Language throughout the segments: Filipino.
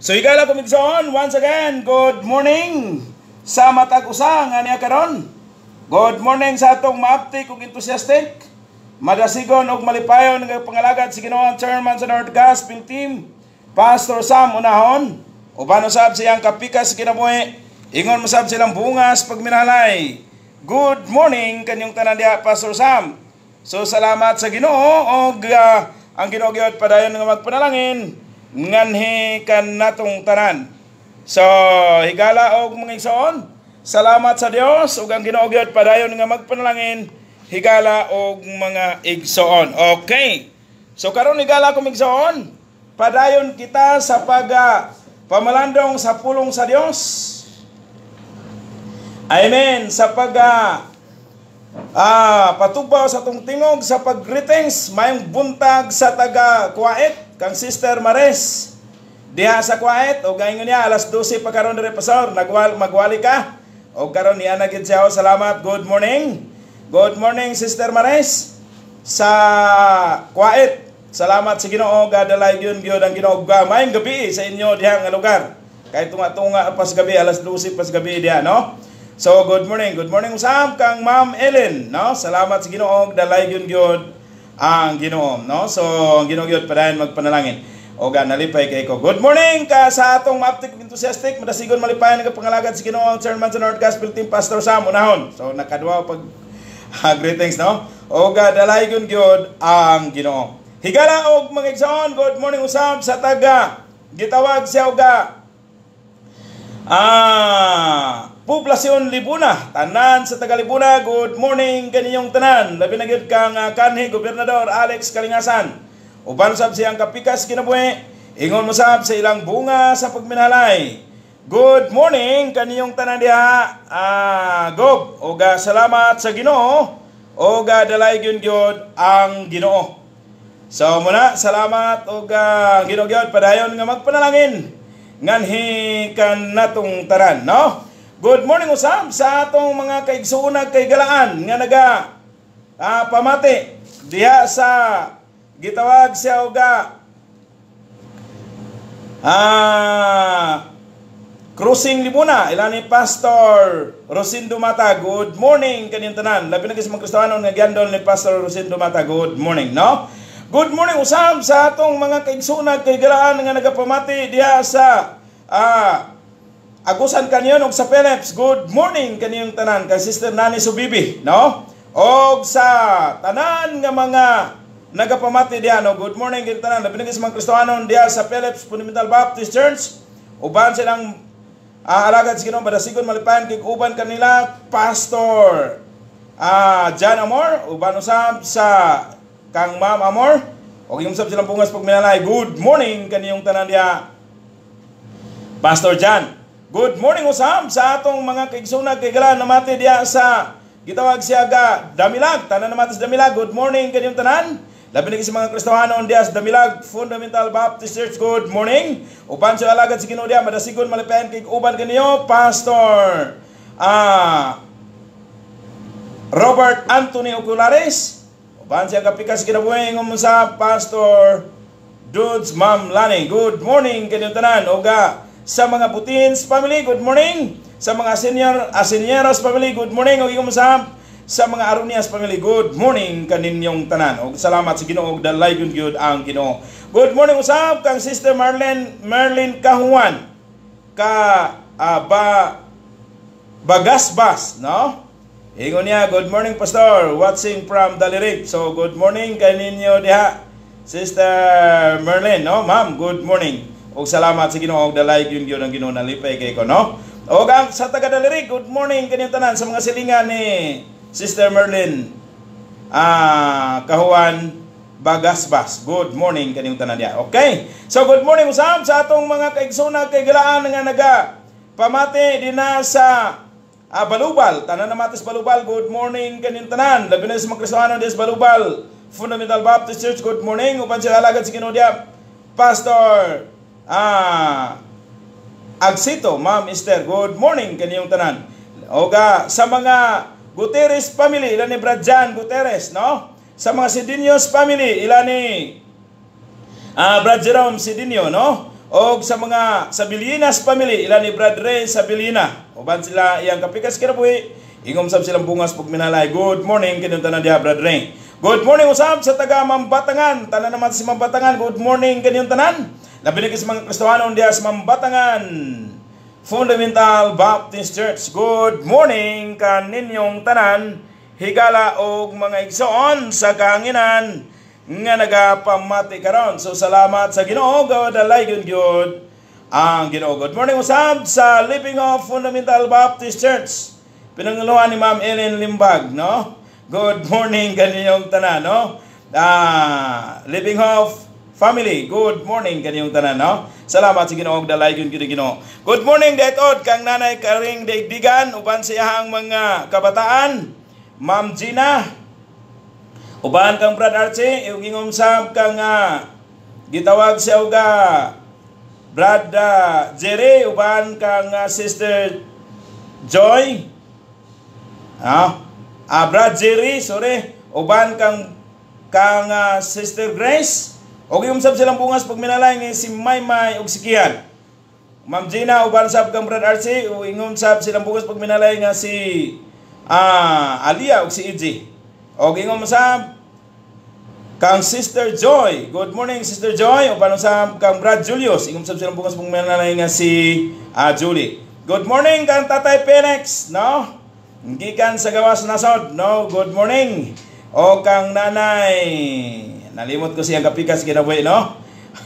So higala kumigsoon once again, good morning sa matag usa nga niya karon. Good morning sa atong maaptik ug enthusiastic. Madasigon og malipayon nga pangalagad si Ginoong Chairman sa North Gospel Team, Pastor Sam Unahon. Uban usab siyang kapikas kinabuhi. Ingon masab silang bungas pagminalay. Good morning kanyong tanan diha Pastor Sam. So salamat sa Ginoo og uh, ang Ginoo gyud padayon nga magpanalangin nganhi kan natong tanan. So, higala og mga igsoon, salamat sa Dios ug ang Ginoo gyud padayon nga magpanalangin higala og mga igsoon. Okay. So karon higala kong igsoon, padayon kita sa pag uh, pamalandong sa pulong sa Dios. Amen. Sa pag uh, Ah, patugbaw sa tong tingog sa pag-greetings, mayong buntag sa taga Kuwait, kang Sister Mares. Diha sa Kuwait, o gayon niya, alas 12 pa karon dire pasor, nagwal, magwali ka. O karon niya na gid salamat, good morning. Good morning, Sister Mares. Sa Kuwait, salamat sa Ginoo, gadalay yun gyud ang Ginoo mayong gabi sa inyo diha nga lugar. Kay tunga-tunga pas gabi, alas 12 pas gabi diha, no? So, good morning. Good morning usab kang Ma'am Ellen, no? Salamat sa Ginoo dalay gyud gyud ang Ginoo, no? So, ang Ginoo gyud padayon magpanalangin. O ga nalipay kay ko. Good morning ka sa atong Maptic enthusiastic madasigon malipayan nga pangalagad si Ginoo ang chairman sa North Gospel Team Pastor Sam unahon. So, nakadwa pag uh, greetings, no? O ga dalay gyud gyud ang Ginoo. Higala og mga igsoon, good morning usab sa taga gitawag siya og Ah, Poblasyon Libuna, tanan sa taga Libuna, good morning kaninyong tanan. Labi na gyud kang uh, kanhi Gobernador Alex Kalingasan. Uban sab siyang kapikas kinabuhi, ingon mo sab sa ilang bunga sa pagminalay. Good morning kaninyong tanan diha. Ah, gob, oga salamat sa Ginoo. Oga dalay gyud gyud ang Ginoo. So muna, salamat oga Ginoo gyud padayon nga magpanalangin nganhi kan natong tanan, no? Good morning usab sa atong mga kaigsuunag kay galaan nga naga ah, pamati diha sa gitawag siya uga ah, Cruising Libuna, ilan ni Pastor Rosindo Mata. Good morning kaniyang tanan. Labi na kasi mga Kristohanon nga gyandol ni Pastor Rosindo Mata. Good morning, no? Good morning usab sa atong mga kaigsuunag kay galaan nga nagapamati diha sa ah, Agusan kanyon og sa Philips, good morning kaniyong tanan kay Sister Nani Subibi, no? Og sa tanan nga mga nagapamati diha no, good morning kaniyong tanan. Labi sa mga Kristohanon diha sa Philips Fundamental Baptist Church. Uban silang uh, alagad sa Ginoo badasigon malipayan kay uban kanila Pastor uh, John Amor, uban usab sa kang Ma'am Amor. Og yung sab silang bungas pag minalay. Good morning kaniyong tanan diha. Pastor John. Good morning usam sa atong mga kaigsunag kay gala namati diya sa gitawag siya ga Damilag tanan namati sa Damilag. Good morning kanyang tanan. Labi na sa mga Kristiyano diya sa Damilag Fundamental Baptist Church. Good morning. Uban sa alagad si Ginoo diya madasigon malipayan kay uban kaniyo Pastor ah Robert Anthony Oculares. Uban siya kapikas kinabuhi ngum sa Pastor Dudes Ma'am Lani. Good morning kanyang tanan. Oga sa mga Butins family, good morning. Sa mga senior Asenyeros family, good morning. Og sa sa mga Arunias family, good morning kaninyong tanan. Og salamat sa Ginoo og dalay gyud ang Ginoo. Good morning usab kang Sister Marlene Merlin Kahuan ka uh, ba Bagasbas, no? Ingon niya, good morning Pastor, watching from Dalirig. So good morning kaninyo diha. Sister Merlin, no? Ma'am, good morning. Og salamat sa Ginoo og dalay gyud gyud ang Ginoo nalipay kay ko no. Og ang sa taga Daliri, good morning kanilang tanan sa mga silingan ni Sister Merlin. Ah, kahuan Bagasbas. Good morning kanilang tanan dia. Okay? So good morning usab sa atong mga kaigsoon kay galaan nga naga pamati dina sa ah, Balubal. Tanan na matis Balubal. Good morning kanilang tanan. Labi na sa mga Kristohano des Balubal. Fundamental Baptist Church. Good morning. Upan siya alagad si Ginoo Pastor Ah, Agsito, Ma'am Esther, good morning kaniyong tanan. Oga, sa mga Gutierrez family, ilan ni Brad John Gutierrez, no? Sa mga Sidinios family, ilan ni uh, Brad Jerome Sidinio, no? Og sa mga Sabilinas family, ilan ni Brad Ray Sabilina. Uban sila iyang kapikas kinabuhi. Ingom sab silang bungas pag minalay. Good morning kining tanan diha Brad Ray. Good morning usab sa taga Mambatangan. Tanan naman si Mambatangan. Good morning kaninyong tanan. Labi na sa mga Kristohanon diha sa Mambatangan. Fundamental Baptist Church. Good morning kaninyong tanan. Higala og mga igsoon sa kahanginan nga nagapamati karon. So salamat sa Ginoo God alay gyud gyud ang Ginoo. Good morning usab sa Living Hope Fundamental Baptist Church. Pinanguluhan ni Ma'am Ellen Limbag, no? Good morning kaninyong tanan, no? Ah, Living Hope family. Good morning kaninyong tanan, no? Salamat sa Ginoo dalay gyud gyud Ginoo. Good morning daitod kang nanay karing daigdigan uban sa mga kabataan. Ma'am Gina, Uban kang Brad Archie, yung ingom kang uh, gitawag siya uga Brad uh, Jerry, uban kang uh, Sister Joy. Ah, ah Brad Jerry, sorry. Uban kang kang uh, Sister Grace. Og yung sab silang bungas pag minalay ni si Maymay og si Kian. Ma'am Gina, uban sab kang Brad Archie, ingom sab silang bungas pag minalay nga si ah, Alia og si Iji. O gingon sa kang Sister Joy. Good morning Sister Joy. O paano sa kang Brad Julius. Ingom sa silang bukas pong mananay nga si uh, Julie. Good morning kang Tatay Penex, no? Gikan sa gawas nasod, no? Good morning. O kang nanay. Nalimot ko siyang kapikas kinabuhi, no?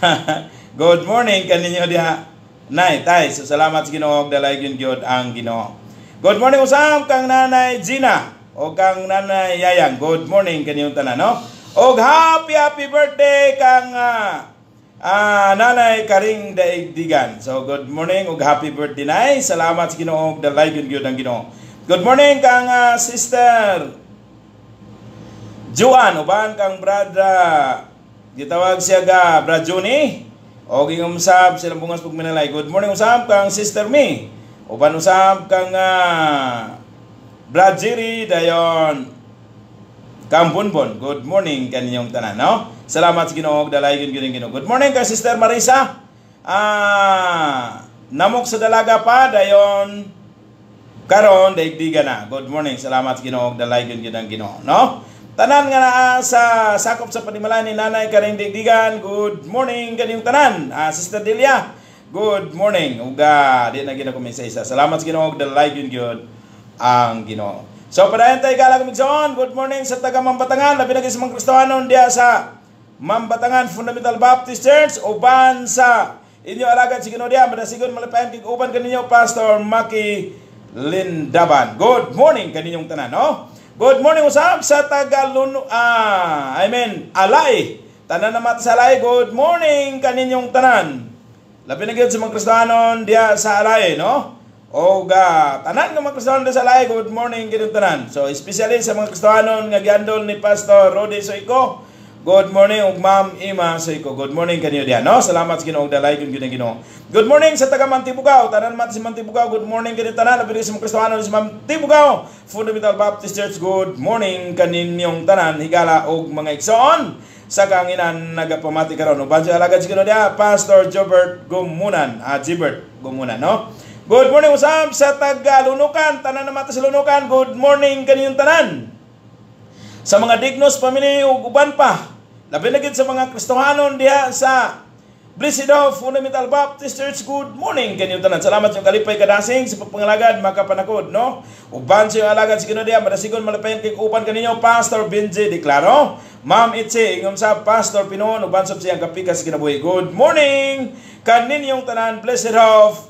Good morning kaninyo diha. Nay, tay, so salamat sa Ginoo dalay gyud ang Ginoo. Good morning usam kang nanay Gina o kang nanay Yayang. Good morning kanyong tanan, no? O happy happy birthday kang uh, uh, nanay Karing Daigdigan. So good morning ug happy birthday nay. Salamat sa Ginoo the live gyud ang Ginoo. Good morning kang uh, sister Juan uban kang brother gitawag siya ga Brad Juni. O gingumsab silang bungas pag minalay. Good morning usab kang sister me. Uban usab kang uh, Brad Jerry, dayon Kambunbon. Good morning kaninyong tanan, no? Salamat sa Ginoo dalay gyud Ginoo. Good morning kay Sister Marisa. Ah, namok sa dalaga pa dayon karon daigdiga na. Good morning. Salamat sa Ginoo dalay gyud ang Ginoo, no? Tanan nga naa sa sakop sa panimalay ni Nanay Karing Digdigan. Good morning kaninyong tanan. Ah, Sister Delia. Good morning. Uga, di na gina ko isa. Salamat sa Ginoo dalay gyud ang Ginoo. So padayon tayo galang migsoon. Good morning sa taga Mambatangan, labi na sa mga Kristohanon diya sa Mambatangan Fundamental Baptist Church uban sa inyo alagad si Ginoo diya madasigon malapayan kig uban kaninyo Pastor Maki Lindaban. Good morning kaninyong tanan, no? Good morning usab sa taga Luno ah, I mean Alay. Tanan naman sa Alay. Good morning kaninyong tanan. Labi na sa mga Kristohanon diya sa Alay, no? O ga, tanan nga mga Kristohanon sa lay, good morning kinong tanan. So, especially sa mga Kristohanon nga giandol ni Pastor Rodi Soiko, good morning ug Ma'am Ima Soiko. Good morning kanyo diyan, no? Salamat sa Ginoo dalay kun gyud Ginoo. Good morning sa taga Mantibugaw, tanan man si Mantibugaw. Good morning kinyo tanan, labi sa Kristohanon sa Mantibugaw. Fundamental Baptist Church, good morning kaninyong tanan, higala og mga igsoon sa kanginan nagapamati karon. Uban sa alagad sa Ginoo dia, Pastor Jobert Gumunan, ah, Jibert Gumunan, no? Good morning usab sa taga Lunukan, tanan naman sa Lunukan. Good morning kaninyong tanan. Sa mga Dignos family ug uban pa. Labi na sa mga Kristohanon diha sa Blessed of Fundamental Baptist Church, good morning kaninyong tanan. Salamat sa kalipay kadasing sa pagpangalagad makapanakod, no? Uban sa alagad sa Ginoo diha, madasigon malapayan kay uban kaninyo Pastor Benji Declaro. Ma'am Itse, ingom sa Pastor Pinon, uban sa siyang kapikas kinabuhi. Good morning kaninyong tanan. Blessed of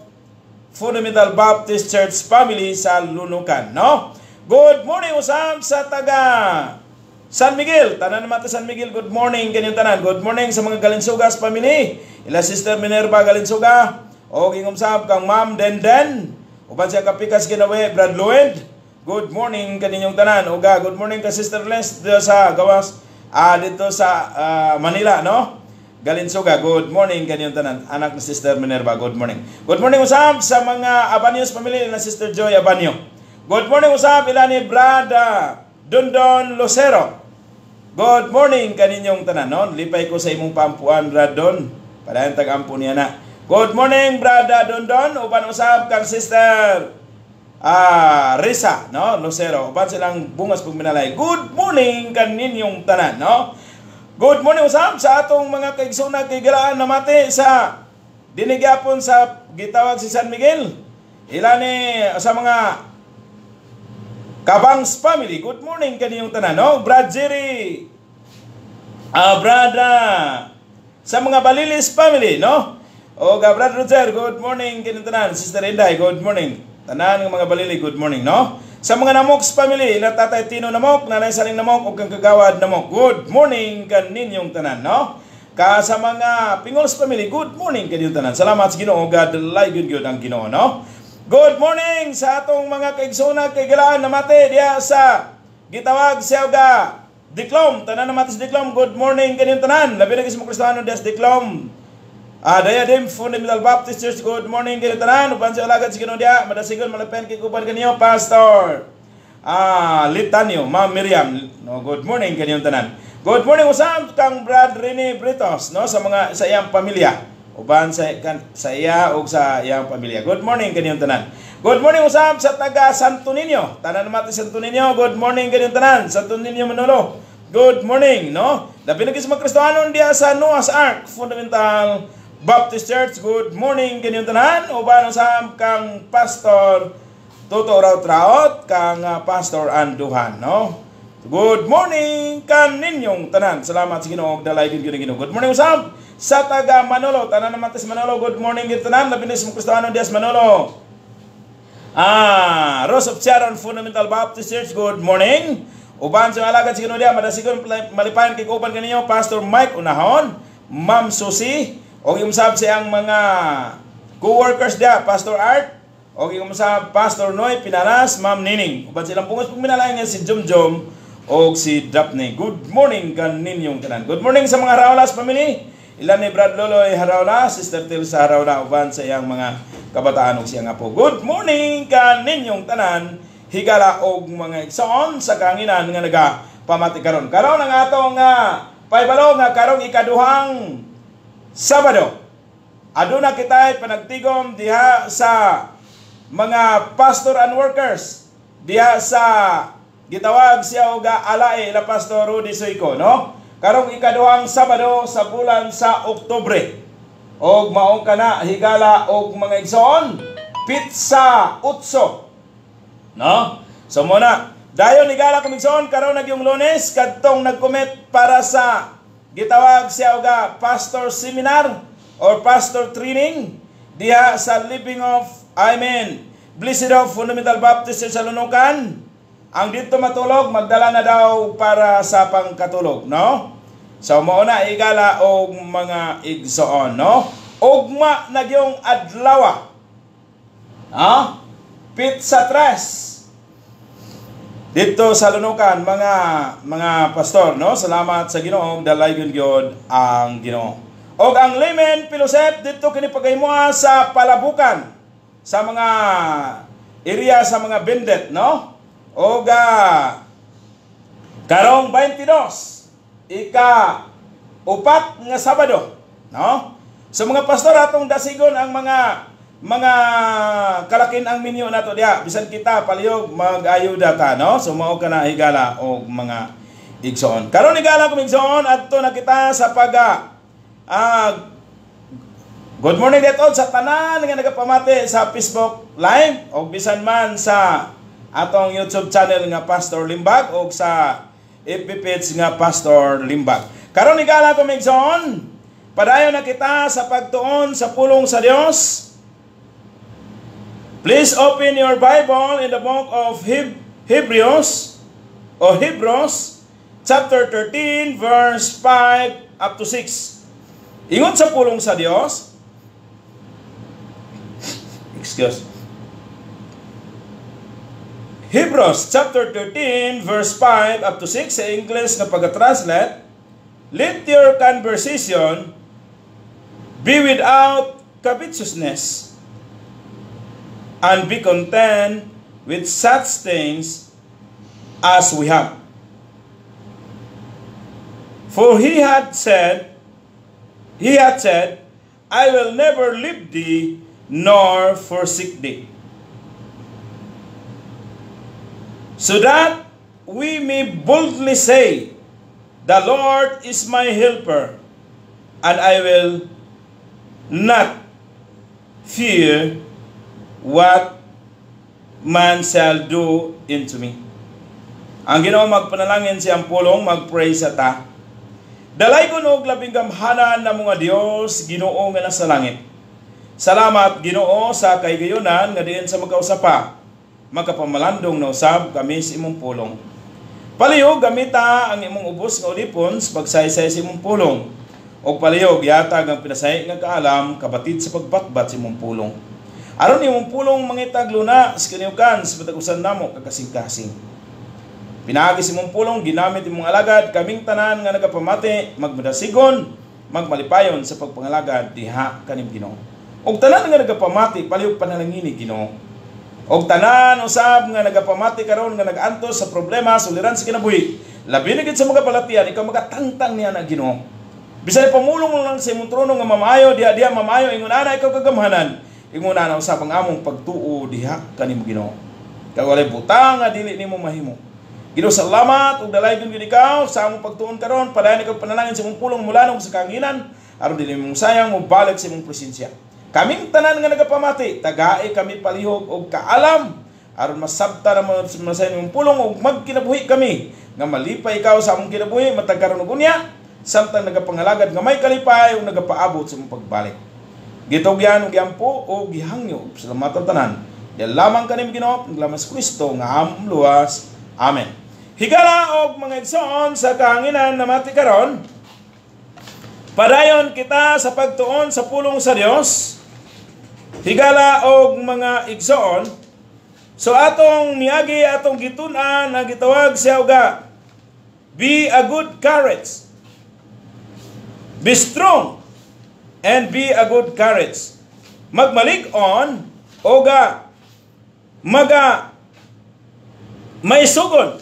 Fundamental Baptist Church family sa Lunukan, no? Good morning usam sa taga San Miguel. Tanan naman San Miguel. Good morning kanyang tanan. Good morning sa mga Galinsugas family. Ila Sister Minerva Galinsuga. O gingom sab kang Ma'am Denden. Uban siya kapikas kinawe Brad Lloyd. Good morning kaninyong tanan. Uga, good morning ka Sister Les sa gawas ah, dito sa uh, Manila, no? Galinsuga, good morning kanyang tanan. Anak ni Sister Minerva, good morning. Good morning usab sa mga Abanyos family na Sister Joy Abanyo. Good morning usab ila ni Brada Dondon Lucero. Good morning kaninyong tanan. No? Lipay ko sa imong pampuan Radon. Padayon tag-ampo niya na. Good morning, brother Dondon. Uban usab kang sister ah, Risa, no? Lucero. Uban silang bungas pagminalay. Good morning kaninyong tanan, no? Good morning usab sa atong mga kaigsuna kay Gilaan na mati sa dinigyapon sa gitawag si San Miguel. Ilani sa mga Kabangs family, good morning kaniyong tanan, no? Brad Jerry, uh, Brad, uh, sa mga Balilis family, no? O ka, Brad Roger, good morning kaniyong tanan. Sister Inday, good morning. Tanan ng mga Balili, good morning, no? Sa mga Namoks family, na Tatay Tino Namok, Nanay Saling Namok, o kang Kagawad Namok, good morning kaninyong tanan, no? Ka sa mga Pingols family, good morning kaniyong tanan. Salamat sa Ginoo, God, like good good ang Ginoo, no? Good morning sa atong mga kaigsuna kay Galaan na mate diya sa gitawag siya ga Diklom, tanan na matis Diklom. Good morning kanyang tanan. Labi na mo Kristiyano sa Diklom. Ah, daya dim Fundamental Baptist Church. Good morning kanyang tanan. Upan siya alagad si Ginoo diya. Madasigon malapen kay kuban kanyo pastor. Ah, Litanyo, Ma'am Miriam. No, good morning kanyang tanan. Good morning usam kang Brad Rene Britos no sa mga sa iyang pamilya uban sa kan, sa iya ug sa iyang pamilya. Good morning kaninyong tanan. Good morning usab sa taga Santo Niño. Tanan naman Santo Niño. Good morning kaninyong tanan. Santo Niño Manolo. Good morning, no? Na sa mga Kristiyano diya sa Noah's Ark Fundamental Baptist Church. Good morning kaninyong tanan. Uban usab kang pastor Toto Raut Raut kang uh, pastor Anduhan, no? Good morning kaninyong tanan. Salamat sa Ginoo dalay gid Ginoo. Good morning usab sa taga Manolo. Tanan naman tis Manolo. Good morning gid tanan. Labinis mo Kristiyano dias Manolo. Ah, Rose of Sharon Fundamental Baptist Church. Good morning. Uban sa alagad sa Ginoo dia madasigon malipayan kay uban kaninyo Pastor Mike Unahon, Ma'am Susi, o yung sab siyang mga co-workers dia, Pastor Art, o yung sa Pastor Noy Pinaras, Ma'am Nining. Uban silang pungos pag minalayan si Jom Jom o si Daphne. Good morning kaninyong tanan. Good morning sa mga Raolas family. Ilan ni Brad Loloy Harawna, Sister Tilsa Harawna, uban sa iyang mga kabataan ug siya nga po. Good morning kaninyong tanan, higala og mga igsoon sa kanginan nga naga pamati karon. Karon ang atong nga uh, nga karong ikaduhang Sabado. Aduna kita panagtigom diha sa mga pastor and workers diha sa gitawag siya og alae la pastor Rudy Suico, no? Karong ikaduhang Sabado sa bulan sa Oktubre. Og maong kana higala og mga igsoon pizza utso. No? So muna, dayon higala kami igsoon karon nagyong Lunes kadtong nagkomit para sa gitawag siya og pastor seminar or pastor training diha sa Living of I mean Blessed of Fundamental Baptist sa Lunukan. Ang dito matulog, magdala na daw para sa pangkatulog, no? So mao na igala og mga igsoon, no? Ugma nagyong adlaw. Ha? Pizza tres. Dito sa Lunukan, mga mga pastor, no? Salamat sa Ginoo, dalay gyud ang Ginoo. Og ang Layman Fellowship dito kini pagaymoa sa Palabukan sa mga area sa mga bendet, no? Og uh, karong 22 ika upat nga Sabado, no? Sa mga pastor atong dasigon ang mga mga kalakin ang minyo nato diha. Bisan kita palihog mag-ayuda ta no? So mao kana higala og mga igsoon. Karon higala ko igsoon adto na kita sa paga. Ah, good morning deto sa tanan nga nagapamati sa Facebook live. Og bisan man sa atong YouTube channel nga Pastor Limbag og sa ipipits nga Pastor Limbag. Karon igala ko migson, padayon na kita sa pagtuon sa pulong sa Dios. Please open your Bible in the book of Heb Hebrews or Hebrews chapter 13 verse 5 up to 6. Ingon sa pulong sa Dios. Excuse. Hebrews chapter 13 verse 5 up to 6 sa English nga pag-translate, Let your conversation be without covetousness and be content with such things as we have. For he had said, he had said, I will never leave thee nor forsake thee. So that we may boldly say, The Lord is my helper, and I will not fear what man shall do into me. Ang Ginoo magpanalangin siyang pulong magpray sa ta. Dalay ko og labing gamhanan na mga Dios Ginoo nga nasa langit. Salamat Ginoo sa kaygayonan nga diin sa magkausapa. Magkapamalandong na usab kami sa imong pulong. Palihog gamita ang imong ubos nga ulipon sa pagsaysay sa imong pulong. O palihog yatag ang pinasay nga kaalam kabatid sa pagbatbat sa imong pulong. Aron imong pulong mangitag luna sa kaniukan sa patagusan namo kakasing-kasing. Pinagi si mong pulong, ginamit imong alagad, kaming tanan nga nagapamati, magmadasigon, magmalipayon sa pagpangalagad, diha kanim Ginoo. Og tanan nga nagapamati, palihog panalangini Ginoo. Og tanan usab nga nagapamati karon nga nagantos sa problema suliran sa kinabuhi. Labi na gid sa mga palatian, ikaw magatangtang niya na Ginoo. Bisay pamulong mo lang sa imong trono nga mamayo, diha diha mamayo ingon ana ikaw kagamhanan. Ingon ana usab ang among pagtuo diha kanim Ginoo. Kay walay butang nga dili nimo mahimo. Ginoo salamat ug dalay gyud ikaw sa among pagtuon karon padayon ikaw panalangin sa imong pulong mula sa kanginan aron dili mong sayang mo balik sa imong presensya. Kaming tanan nga nagapamati, tagae kami palihog og kaalam aron masabta na sa imong pulong og magkinabuhi kami nga malipay ikaw sa among kinabuhi matag karon og unya samtang nagapangalagad nga may kalipay ug nagapaabot sa imong pagbalik. Gitugyan ug giampo og gihangyo sa lamatan tanan. Yan lamang kanim lamang sa Kristo nga among luwas. Amen. Higala og mga igsoon sa kahanginan na mati karon. Padayon kita sa pagtuon sa pulong sa Dios. Higala og mga igsoon. So atong niagi atong gitun-an na gitawag siya uga. Be a good courage. Be strong and be a good courage. Magmalig-on oga maga may sugod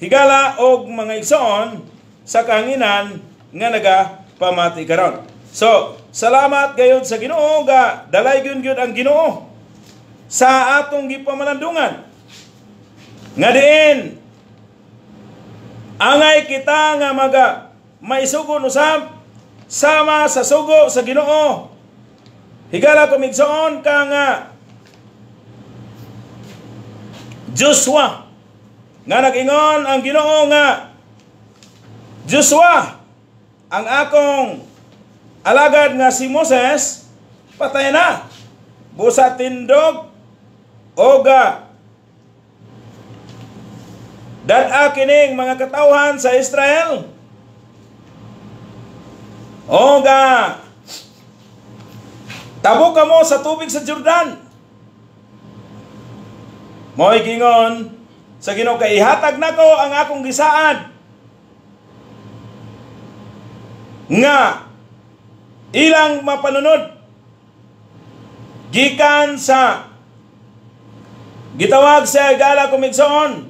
higala og mga igsoon sa kanginan nga naga pamati karon. So, salamat gayud sa Ginoo ga dalay gyud gyud ang Ginoo sa atong gipamalandungan. Nga diin angay kita nga maga maisugo usab sama sa sugo sa Ginoo. Higala kumigsoon ka nga Joshua nga nagingon ang Ginoo nga Joshua ang akong alagad nga si Moses patay na. Busa tindog oga. Dad kining mga katawhan sa Israel. Oga. Tabo ka mo sa tubig sa Jordan. Mo'y gingon sa Ginoo kay ihatag nako ang akong gisaad. Nga ilang mapanunod gikan sa gitawag sa gala kumigsoon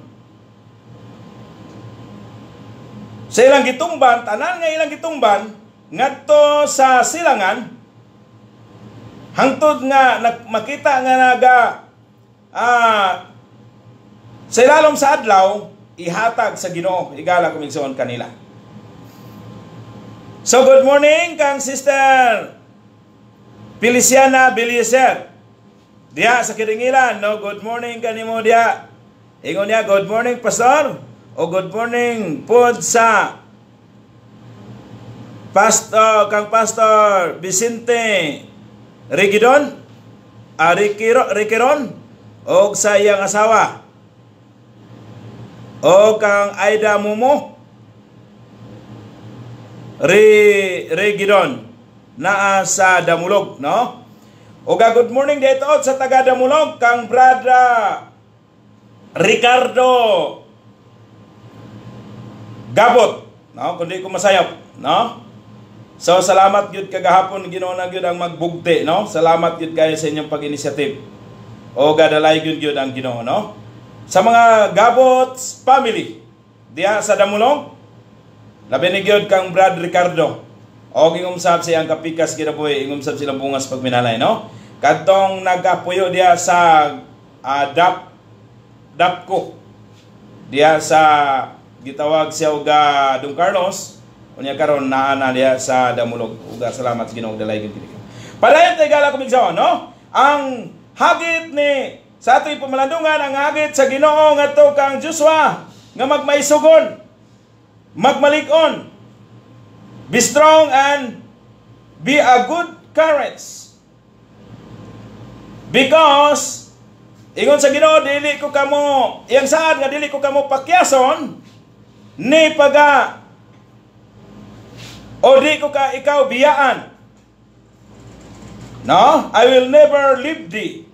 sa ilang gitumban tanan nga ilang gitumban ngadto sa silangan hangtod nga makita nga naga ah sa ilalom sa adlaw, ihatag sa Ginoo, igala kumigsoon kanila. So good morning kang sister Feliciana Beliezer. Diya sa Kiringilan, no? Good morning kanimo diya. Ingon niya, good morning pastor. O good morning pod sa Pastor, kang Pastor Vicente Rigidon, uh, Rikiron, o sa iyang asawa o kang Aida Mumo re Regidon naa sa Damulog no? O good morning dito sa taga Damulog kang brada Ricardo Gabot no? Kundi ko masayop no? So salamat gyud kagahapon Ginoo na gyud ang magbugti no? Salamat gyud kayo sa inyong pag-initiative o gadalay gyud gyud ang Ginoo no? Sa mga Gabots family diya sa Damulong labi ni kang Brad Ricardo. O O gingumsab siyang kapikas kinabuhi, ingumsab silang bungas pagminalay, no? Kadtong nagapuyo diya sa uh, dap dapko. Diya sa gitawag siya uga Don Carlos. Unya karon naa na diya sa Damulog. Uga salamat sa Ginoo dalay Padayon tay gala kumigsaon no? Ang hagit ni sa ato'y pamalandungan ang hagit sa Ginoo ngadto kang Joshua nga magmaisugon magmalikon Be strong and be a good courage. Because ingon sa Ginoo dili ko kamo iyang saad nga dili ko kamo pakyason ni paga o di ko ka ikaw biyaan. No, I will never leave thee.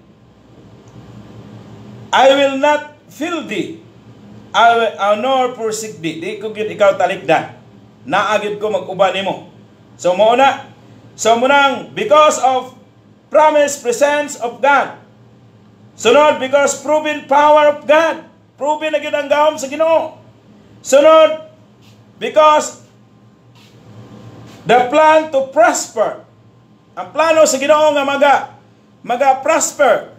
I will not fill thee. I will, uh, nor forsake thee. Di ko gid ikaw talikdan naagid ko mag-uban nimo. So mo na, so mo nang because of promise presence of God. Sunod because proven power of God. Proven na gyud ang gahom sa Ginoo. Sunod because the plan to prosper. Ang plano sa Ginoo nga maga maga prosper.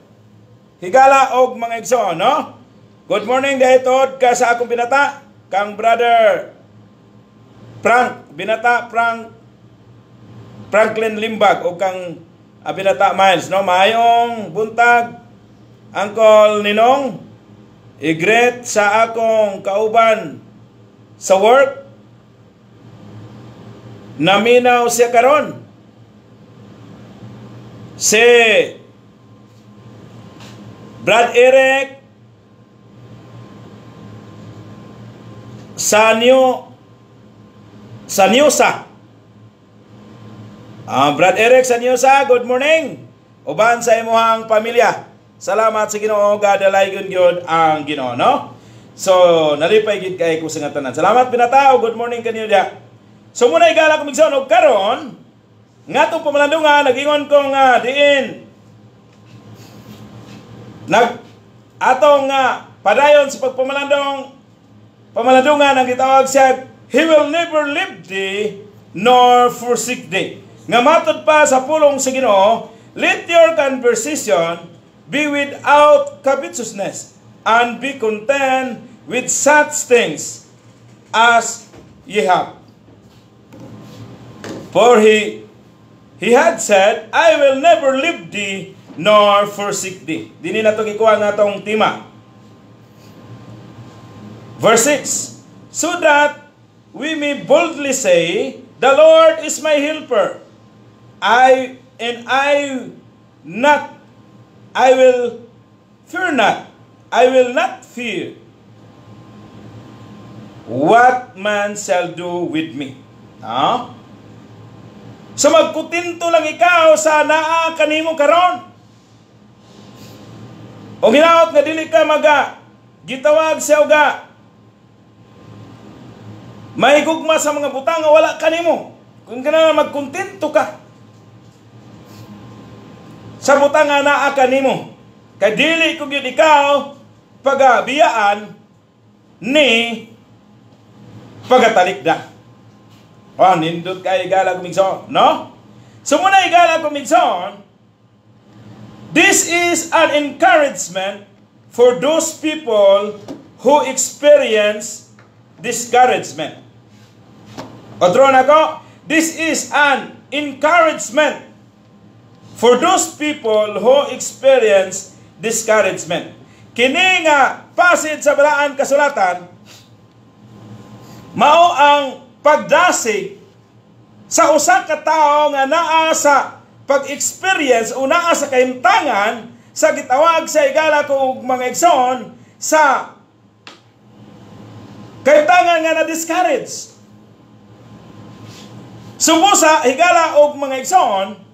Higala og mga igsoon, no? Good morning dahitod ka sa akong binata kang brother Frank, binata Frank Franklin Limbag o kang uh, binata Miles, no? Mayong buntag Uncle Ninong igret sa akong kauban sa work. Naminaw siya karon. Si Brad Eric sa New sa Newsa. Uh, Brad Eric sa Newsa, good morning. Uban sa imuhang pamilya. Salamat sa Ginoo gadalay gyud ang Ginoo, no? So, nalipay gid kay ko sa tanan. Salamat pinatao. Good morning kanyo dia. So muna igala ko migsaon og karon ngatong pamalandungan nagingon ko nga diin nag atong nga padayon sa pagpamalandong pamalandungan ang gitawag siya He will never leave thee nor forsake thee. Nga matod pa sa pulong sa Ginoo, let your conversation be without covetousness and be content with such things as ye have. For he he had said, I will never leave thee nor forsake thee. Dini na itong ikuha nga itong tima. Verse 6, So that we may boldly say, The Lord is my helper. I and I not I will fear not. I will not fear what man shall do with me. No? So magkutinto lang ikaw sa naa kanimo karon. O ginaot nga dili ka maga gitawag sa uga may gugma sa mga butang nga wala kanimo. Kung kana magkontento ka sa butang nga naa kanimo. Kay dili ko gyud ikaw pagabiyaan ni pagatalikda. Oh, nindot kay igala kumigson, no? So muna igala kumigson, this is an encouragement for those people who experience discouragement. Patron ako, this is an encouragement for those people who experience discouragement. Kini nga pasid sa balaan kasulatan, mao ang pagdasi sa usa ka tawo nga naa sa pag-experience o naa sa kahimtangan sa gitawag sa igala ko mga igsoon sa kahimtangan nga na-discourage. Sumusa, higala og mga igsoon,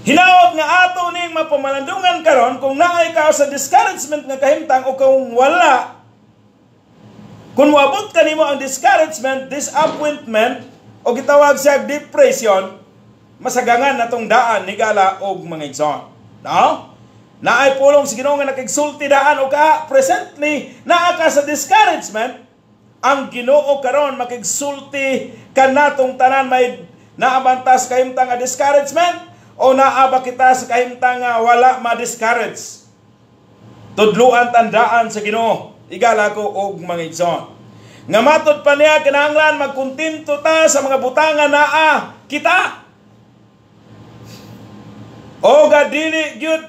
Hinaot nga ato ning mapamalandungan karon kung naay ka sa discouragement nga kahimtang o kung wala kung wabot kanimo ang discouragement, disappointment o gitawag siya depression, masagangan natong daan ni gala og mga igsoon. No? Naay pulong sa Ginoo nga nakigsulti daan o ka presently naa ka sa discouragement ang Ginoo karon makigsulti kanatong tanan may naabantas kahimtang nga discouragement o naaba kita sa kahimtang nga wala ma-discourage. Tudluan tandaan sa Ginoo. Igala ko og mga igsoon. Nga matod pa niya kinahanglan magkuntinto ta sa mga butangan naa kita. O dili gyud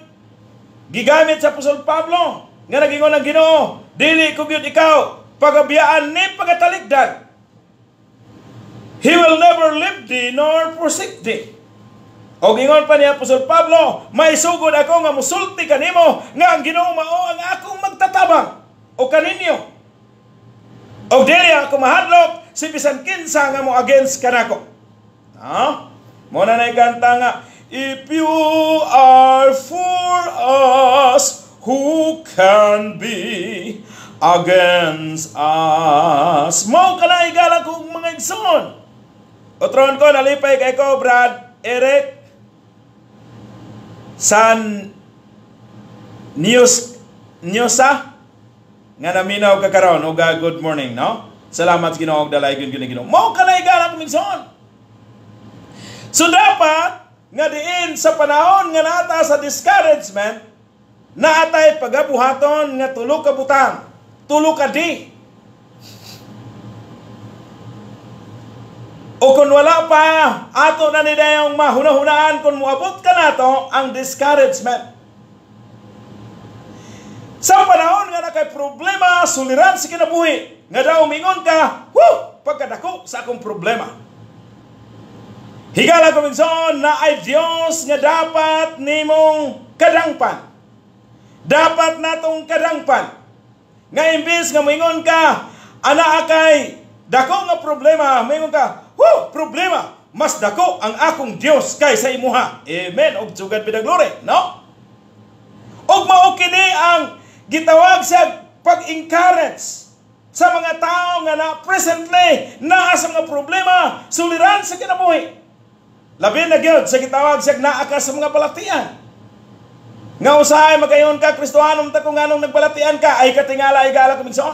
gigamit sa Apostol Pablo nga nagingon ang Ginoo, dili ko gyud ikaw pagabiyaan ni pagataligdan. He will never leave thee nor forsake thee. O gingon pa ni Apostol Pablo, may sugod ako nga musulti kanimo nga ang Ginoo mao ang akong magtatabang o kaninyo. O dili ako mahadlok si bisan kinsa nga mo against kanako. Ha? Mo na nay kanta nga If you are for us, who can be against us. Mo ka igala kong mga igsoon. Otron ko, nalipay kay ko, Brad, Eric, San News, Newsa, nga naminaw ka karon o good morning, no? Salamat Ginoo og dalay gyud Ginoo. Mo ka igala kong igsoon. So dapat nga diin sa panahon nga nata sa discouragement, naatay pagabuhaton nga tulo ka butang tulo ka di. O kung wala pa, ato na ni dayong mahunahunaan kung muabot ka na to, ang discouragement. Sa panahon nga na kay problema, suliran sa kinabuhi, nga daw mingon ka, whoo, pagkadako sa akong problema. Higala ko na ay Diyos nga dapat nimong kadangpan. Dapat natong kadangpan nga imbis nga moingon ka, ana akay dako nga problema, moingon ka, "Hu, problema, mas dako ang akong Dios kaysa imuha." Amen. Og sugad pida glory, no? Og mao kini ang gitawag sa pag-encourage sa mga tao nga na presently naa sa mga problema, suliran sa kinabuhi. Labi na gyud sa gitawag sa naa ka sa mga balatian. Nga usahay magayon ka, Kristohanom ta kung anong nagbalatian ka, ay katingala ay gala kumigsoon.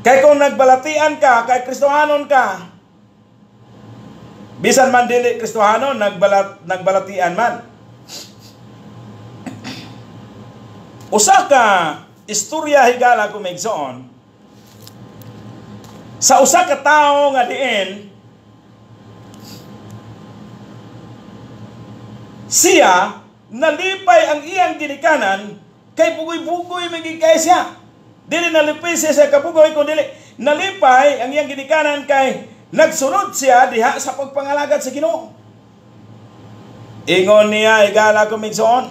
Kay kung nagbalatian ka, kay Kristohanon ka, bisan man dili Kristohanon, nagbalat, nagbalatian man. Usa ka istorya higala kumigsoon, sa usa ka tawo nga diin, siya nalipay ang iyang ginikanan kay bugoy-bugoy magigay siya. Dili nalipay siya sa kabugoy kung dili nalipay ang iyang ginikanan kay nagsunod siya diha sa pagpangalagad sa Ginoo. Ingon niya igala ko migsoon.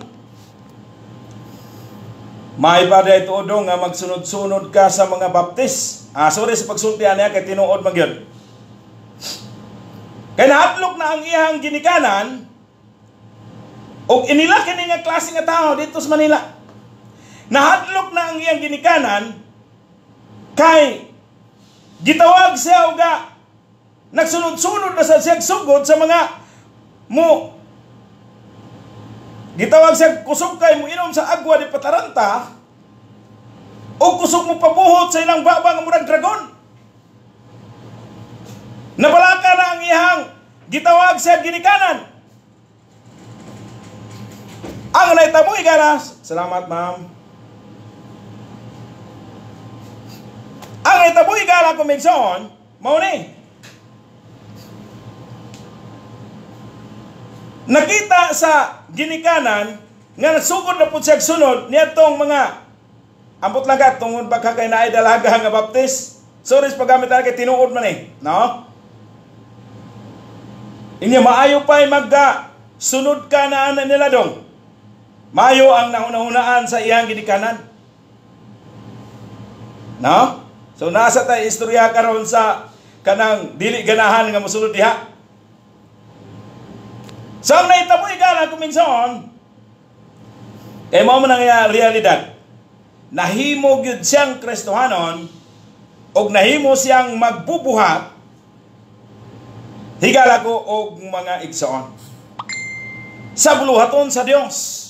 May ba dito do nga magsunod-sunod ka sa mga baptis. Ah, sorry sa pagsultihan niya kay tinuod man gyud. Kay nahatlok na ang iyang ginikanan, o inila kini nga klase nga tao dito sa Manila. Nahadlok na ang iyang ginikanan kay gitawag siya og nagsunod-sunod na sa siya sugod sa mga mo gitawag siya kusog kay mo inom sa agwa di pataranta o kusog mo pabuhot sa ilang baba nga murag dragon. Nabalaka na ang iyang gitawag siya ginikanan. Ang naitabo ganas. Salamat, ma'am. Ang naitabo igala ko migsoon, mao ni. Nakita sa ginikanan nga nasugod na pud siya sunod niyatong mga ambot lang ka tungod ba kay naay dalaga nga baptis. Sorry paggamit na kay tinuod man eh, no? Inya maayo pa magda sunod ka na ana nila dong. Mayo ang naunahunaan sa iyang ginikanan. No? So nasa tayo istorya karon sa kanang dili ganahan nga mosulod diha. So ang naitabo igala kuminson, kay mo man ang realidad. Nahimo gyud siyang Kristohanon og nahimo siyang magbubuhat higala ko og mga igsoon. Sa buluhaton sa Dios.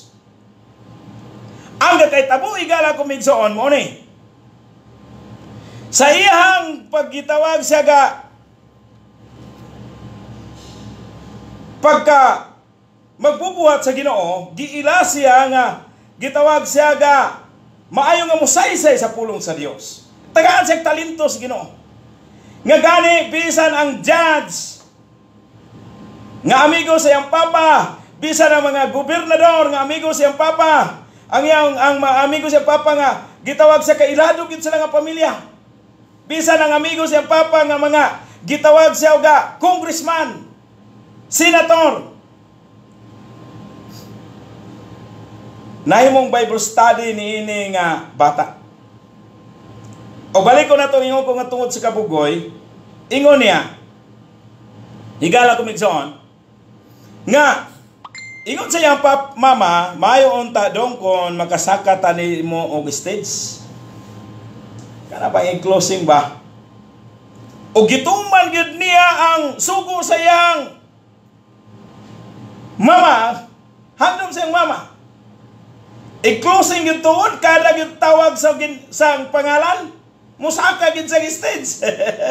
Ang kay tabo igala ko migsoon mo ni. Sa iyang paggitawag siya ga pagka magbubuhat sa Ginoo, giila siya nga gitawag siya ga maayo nga musaysay sa pulong sa Dios. Tagaan siya talento sa Ginoo. Nga gani bisan ang judge nga amigo sa iyang papa, bisan ang mga gobernador nga amigo sa iyang papa, ang iyang ang mga amigo sa papa nga gitawag sa kailado gid sila nga pamilya. Bisan ang amigo sa iyang papa nga mga gitawag siya ga congressman, senator. Nahimong Bible study ni ini nga bata. O balik ko na to ingon ko nga tungod sa kabugoy, ingon niya, higala ko migsoon, nga, ingon sa iyang pap, mama, mayo unta dong kon makasaka tani mo og stage. Kana ba yung closing ba? O gituman gyud niya ang sugo sa iyang mama, handom sa iyang mama. I-closing yung tuon, kada yung tawag sa, sa pangalan, musaka gid sa stage.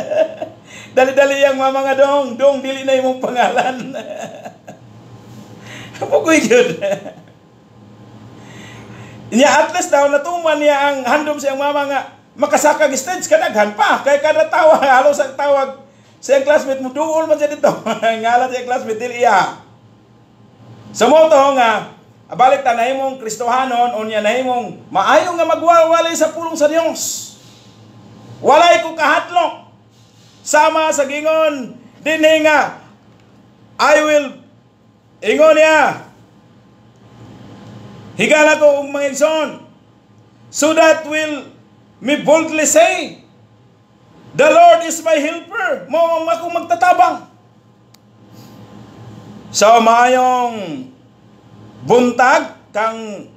Dali-dali yang mama nga dong, dong dili na imong pangalan. Pugoy yun. Niya at least daw natuman niya ang handom sa mama nga makasakag stage kadaghan pa. Kay kada tawa halos ang tawag sa iyang classmate mo duol man siya dito. Ngalan sa iyang classmate dili iya. Sa mo to nga balik ta nahimong Kristohanon unya nahimong maayo nga magwawalay sa pulong sa Dios walay ko kahatlok sama sa gingon. Dinhi nga I will ingon niya higala ko og igsoon so that will me boldly say The Lord is my helper. Mo ako magtatabang. So mayong buntag kang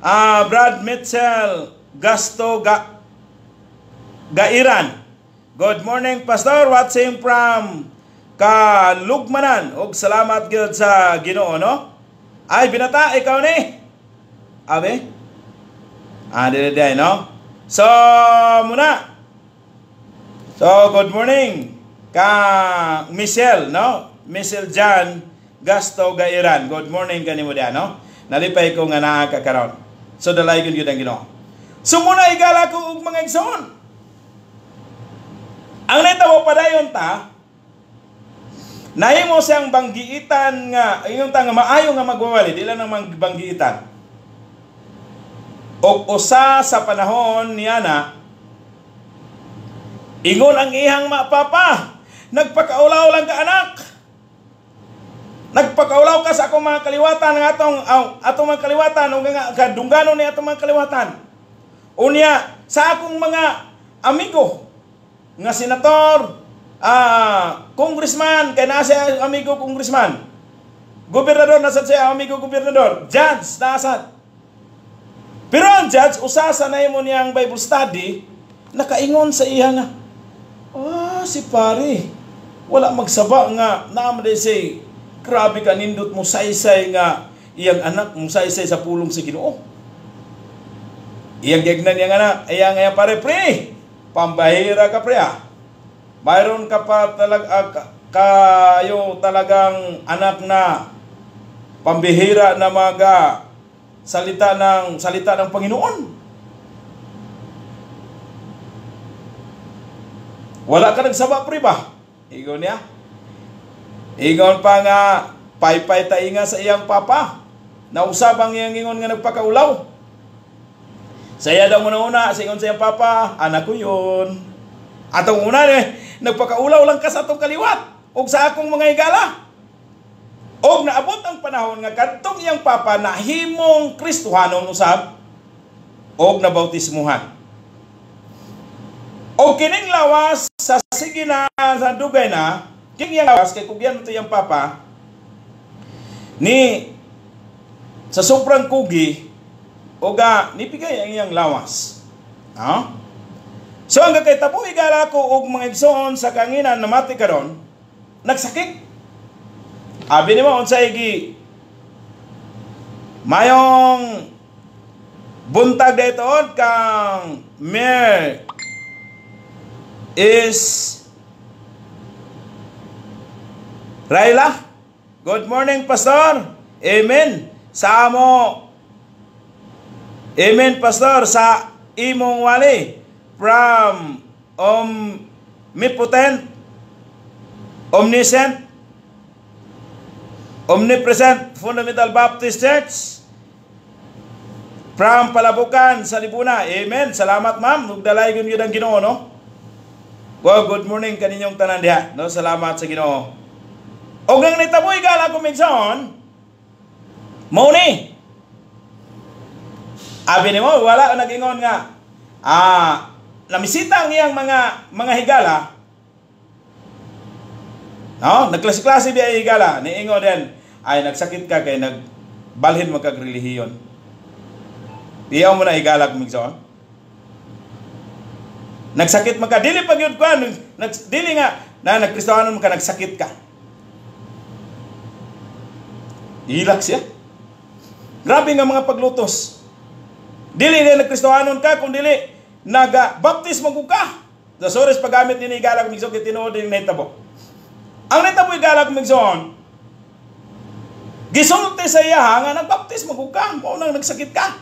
uh, Brad Mitchell Gasto Ga Gairan. Good morning Pastor, watching from Kalugmanan. Og salamat gyud sa Ginoo no. Ay binata ikaw ni. Abe? Ah, dire no. So muna. So good morning ka Michelle no. Michelle Jan Gasto Gairan. Good morning kanimo dia no. Nalipay ko nga naa ka karon. So dalay gyud ang Ginoo. So muna igala ko og mga igsoon. Ang nitawo padayon ta, nahimo siyang banggiitan nga, ingon ta nga maayo nga magwawali, di lang nang banggiitan. O usa sa panahon niya na, ingon ang ihang mapapa, nagpakaulaw lang ka anak. Nagpakaulaw ka sa akong mga kaliwatan ng atong atong mga kaliwatan ug nga kadunggano ni atong mga kaliwatan. Unya sa akong mga amigo nga senator, ah, congressman, kay nasa amigo congressman. Gobernador nasa siya amigo gobernador, judge nasa. Pero ang judge usasa na imo niyang Bible study, nakaingon sa iya nga. Ah, si pare, wala magsaba nga naam say grabe ka nindot mo saysay nga iyang anak mo saysay sa pulong sa Ginoo. Iyang gignan niya nga na, iyang nga pare pre, pambahira ka pre ah. Mayroon ka pa talag, uh, kayo talagang anak na pambihira na mga salita ng salita ng Panginoon. Wala ka nagsaba pre ba? Igon niya. Igon pa nga paypay tainga sa iyang papa. Nausab ang iyang ingon nga nagpakaulaw. Saya daw muna-una, sa ingon sa iyang papa, anak ko yun. Atong una eh, nagpakaulaw lang ka sa atong kaliwat o sa akong mga igala. Og naabot ang panahon nga kadtong iyang papa na himong Kristohanon usab og nabautismuhan. Og kining lawas sa sige na sa dugay na, kining iyang lawas kay kugyan to iyang papa ni sa sobrang kugi o ga nipigay ang iyang lawas. Ha? So ang kay tapo igala ko og mga igsoon sa kanginan na mati karon nagsakit. Abi ni mo unsay gi mayong buntag dayton kang Mer is Raila. Good morning, Pastor. Amen. Sa amo. Amen, Pastor. Sa imong wali. From omnipotent, omniscient, omnipresent Fundamental Baptist Church. From Palabukan sa Libuna. Amen. Salamat, ma'am. Nugdalay yun yun ang ginoo, no? Well, good morning kaninyong tanan diha. No? Salamat sa ginoo. O nang nitaboy gala kumigson, mo ni. Abi ni mo, wala nag-ingon nga. Ah, namisita ang iyang mga mga higala. No, nagklase-klase biya higala. Niingon din, ay nagsakit ka kay nagbalhin mo kag relihiyon. Mo na higala kumigson. Nagsakit maka dili pag yun nag, dili nga na nagkristawanon mo ka nagsakit ka. Hilak siya. Grabe nga mga paglutos. Dili na nagkristohanon ka, kung dili naga-baptis mo ka. Sa sores paggamit ni Igala kung migson, kitinuod din nahitabo. Ang nahitabo Igala kung migson, gisulti sa iya nga nagbaptis mo ka, mo nang nagsakit ka.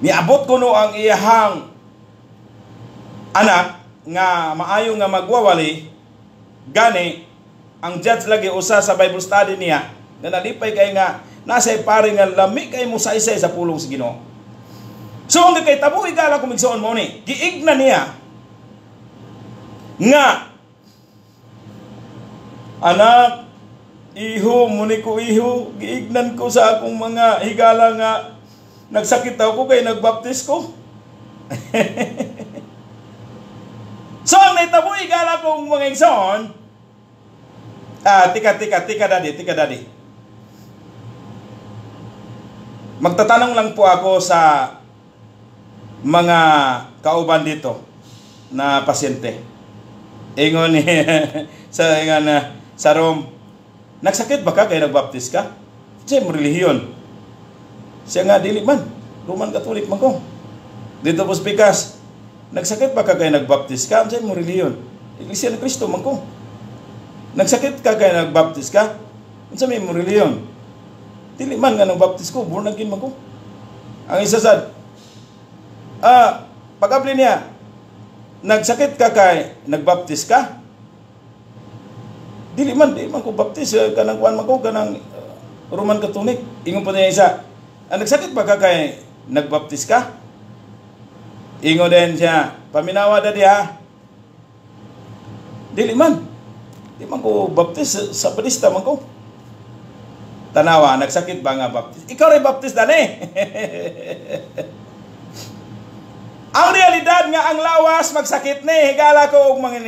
Niabot ko no ang iyahang anak nga maayo nga magwawali gani ang judge lagi usa sa Bible study niya na nalipay kay nga nasa pare nga lami kay mo sa isa sa pulong sa Ginoo. So ang kay tabo igala ko migsoon mo ni, giigna niya nga anak iho muni ko iho giignan ko sa akong mga higala nga nagsakit ako kay nagbaptis ko. so ang naitabo igala kong mga igsoon Ah, tika, tika, tika, daddy, tika, daddy. Magtatanong lang po ako sa mga kauban dito na pasyente. Ingon ni sa nga na sa Rome, nagsakit ba ka kay nagbaptis ka? Siya mo relihiyon. Siya nga dili man, Roman Catholic man ko. Dito po spikas, nagsakit ba ka kay nagbaptis ka? Siya mo relihiyon. Iglesia ni Kristo man ko. Nagsakit ka kay nagbaptis ka? Unsa may mo relihiyon? Dili man nga nang baptis ko, born again man ko. Ang isa sad, ah, pag-abli niya, nagsakit ka kay, nagbaptis ka? Dili man, dili man ko baptis, uh, kanang kuan man ko, kanang uh, Roman Catholic. Ingon po niya isa, ah, nagsakit ba ka kay, nagbaptis ka? Ingon din siya, paminawa da diha. Dili man. Di man ko baptis, sa badista man ko. Tanawa, nagsakit ba nga baptist? Ikaw rin baptist na eh. Ang realidad nga ang lawas magsakit ni. Higala ko og mga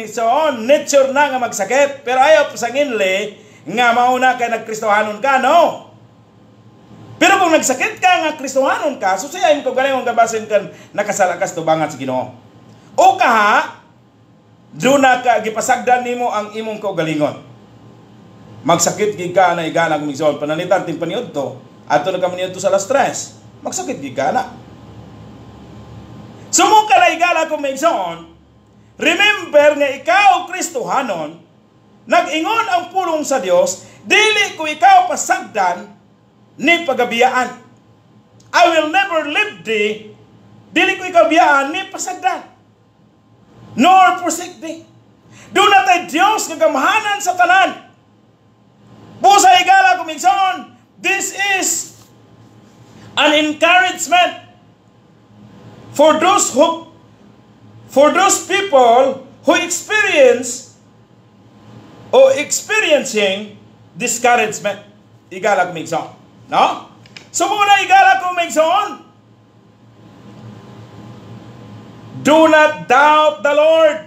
nature na nga magsakit. Pero ayaw sa nginli nga mauna kay nagkristohanon ka, no? Pero kung nagsakit ka nga kristohanon ka, so sayahin ko galing ang gabasin kan nakasalakas tubangan sa Ginoo. O kaha, do na ka gipasagdan nimo ang imong kaugalingon. Magsakit gid ka na migsoon. Panalitan tin paniud to ato na kami to sa last stress magsakit gid ka na sumo ka na igala kung migsoon remember nga ikaw Kristohanon nag-ingon ang pulong sa Dios dili ko ikaw pasagdan ni pagabiyaan. I will never leave thee dili ko ikaw biyaan ni pasagdan nor forsake thee do not Dios nga gamahanan sa tanan. Busa igala kumigson, this is an encouragement for those who for those people who experience or experiencing discouragement. Igala kumigson. No? So muna igala kumigson. Do not doubt the Lord.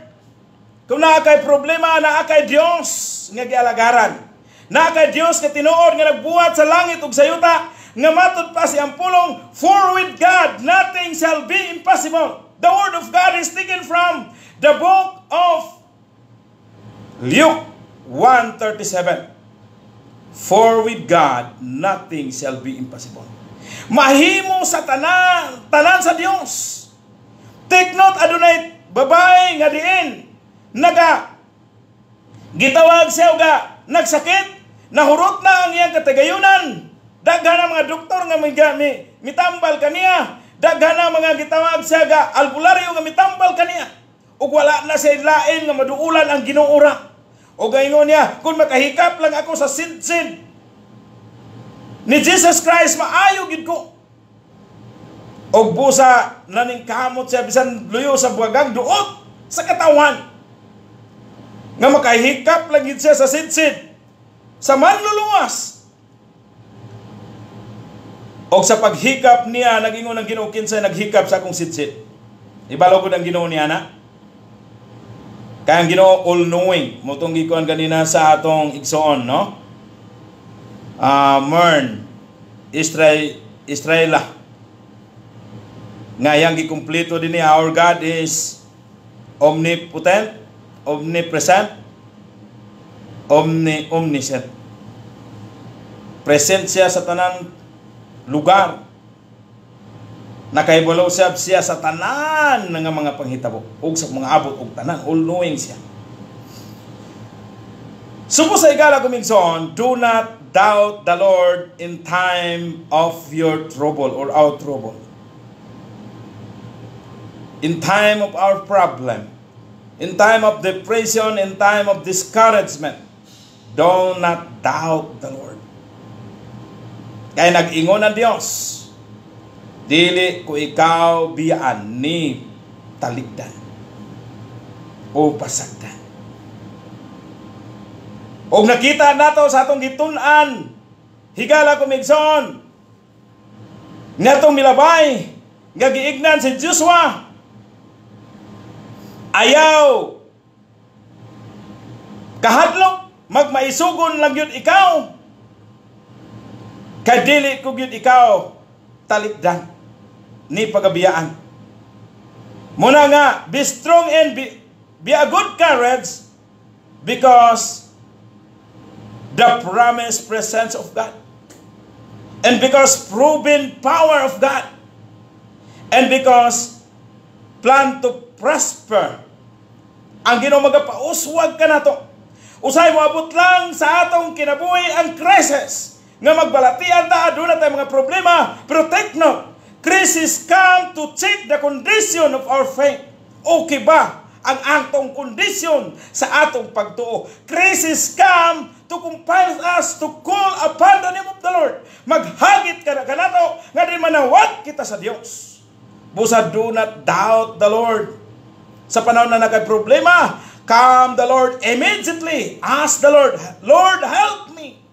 Kung naakay problema, naakay Diyos nga gialagaran. Na kay Dios nga tinuod nga nagbuhat sa langit ug sa yuta nga matud pa siyang pulong for with God nothing shall be impossible. The word of God is taken from the book of Luke 1:37. For with God nothing shall be impossible. Mahimo sa tanan, tanan sa Dios. Take note adunay babae nga diin naga gitawag siya ga nagsakit nahurot na ang iyang katagayunan daghan mga doktor nga may mitambal kaniya daghan mga gitawag siya ga albularyo nga mitambal kaniya ug wala na sa lain nga maduulan ang ginuura. O gaingon niya kung makahikap lang ako sa sidsid ni Jesus Christ maayo gid ko. Og busa naning kamot siya bisan luyo sa buwagag duot sa katawan. Nga makahikap lang gid siya sa sidsid sa manluluwas og sa paghikap niya nagingon ang Ginoo kinsa naghikap sa akong sidsid ibalo ko ang Ginoo niya na kaya ang Ginoo all knowing. Motong gikuan kanina sa atong igsoon no? Uh, Mern Israel Israela. Nga yang gikumpleto din niya our God is omnipotent omnipresent omni omniscient present siya sa tanang lugar nakaibulaw siya siya sa tanan ng mga panghitabo ug sa mga abot ug tanan all knowing siya. Supo sa igala kumigson, do not doubt the Lord in time of your trouble or our trouble. In time of our problem, in time of depression, in time of discouragement, do not doubt the Lord. Kaya nag-ingon ang Diyos, dili ko ikaw biyaan ni taligdan o pasagdan. O nakita nato sa atong gitunan, higala kumigson, nga itong milabay, nga giignan si Joshua, ayaw kahadlok magmaisugon lang yun ikaw kadili ko yun ikaw talipdan ni pagabiyaan. Muna nga be strong and be, be a good courage because the promised presence of God. And because proven power of God. And because plan to prosper. Ang Ginoo magapauswag ka nato. Usay mo abot lang sa atong kinabuhi ang crisis nga magbalatian ta aduna tay mga problema pero take crisis come to check the condition of our faith. Okay ba ang atong kondisyon sa atong pagtuo? Crisis come to compel us to call upon the name of the Lord. Maghagit ka na kanato nga di manawag kita sa Dios. Busa do not doubt the Lord sa panahon na nagka-problema, come the Lord immediately. Ask the Lord, Lord, help me.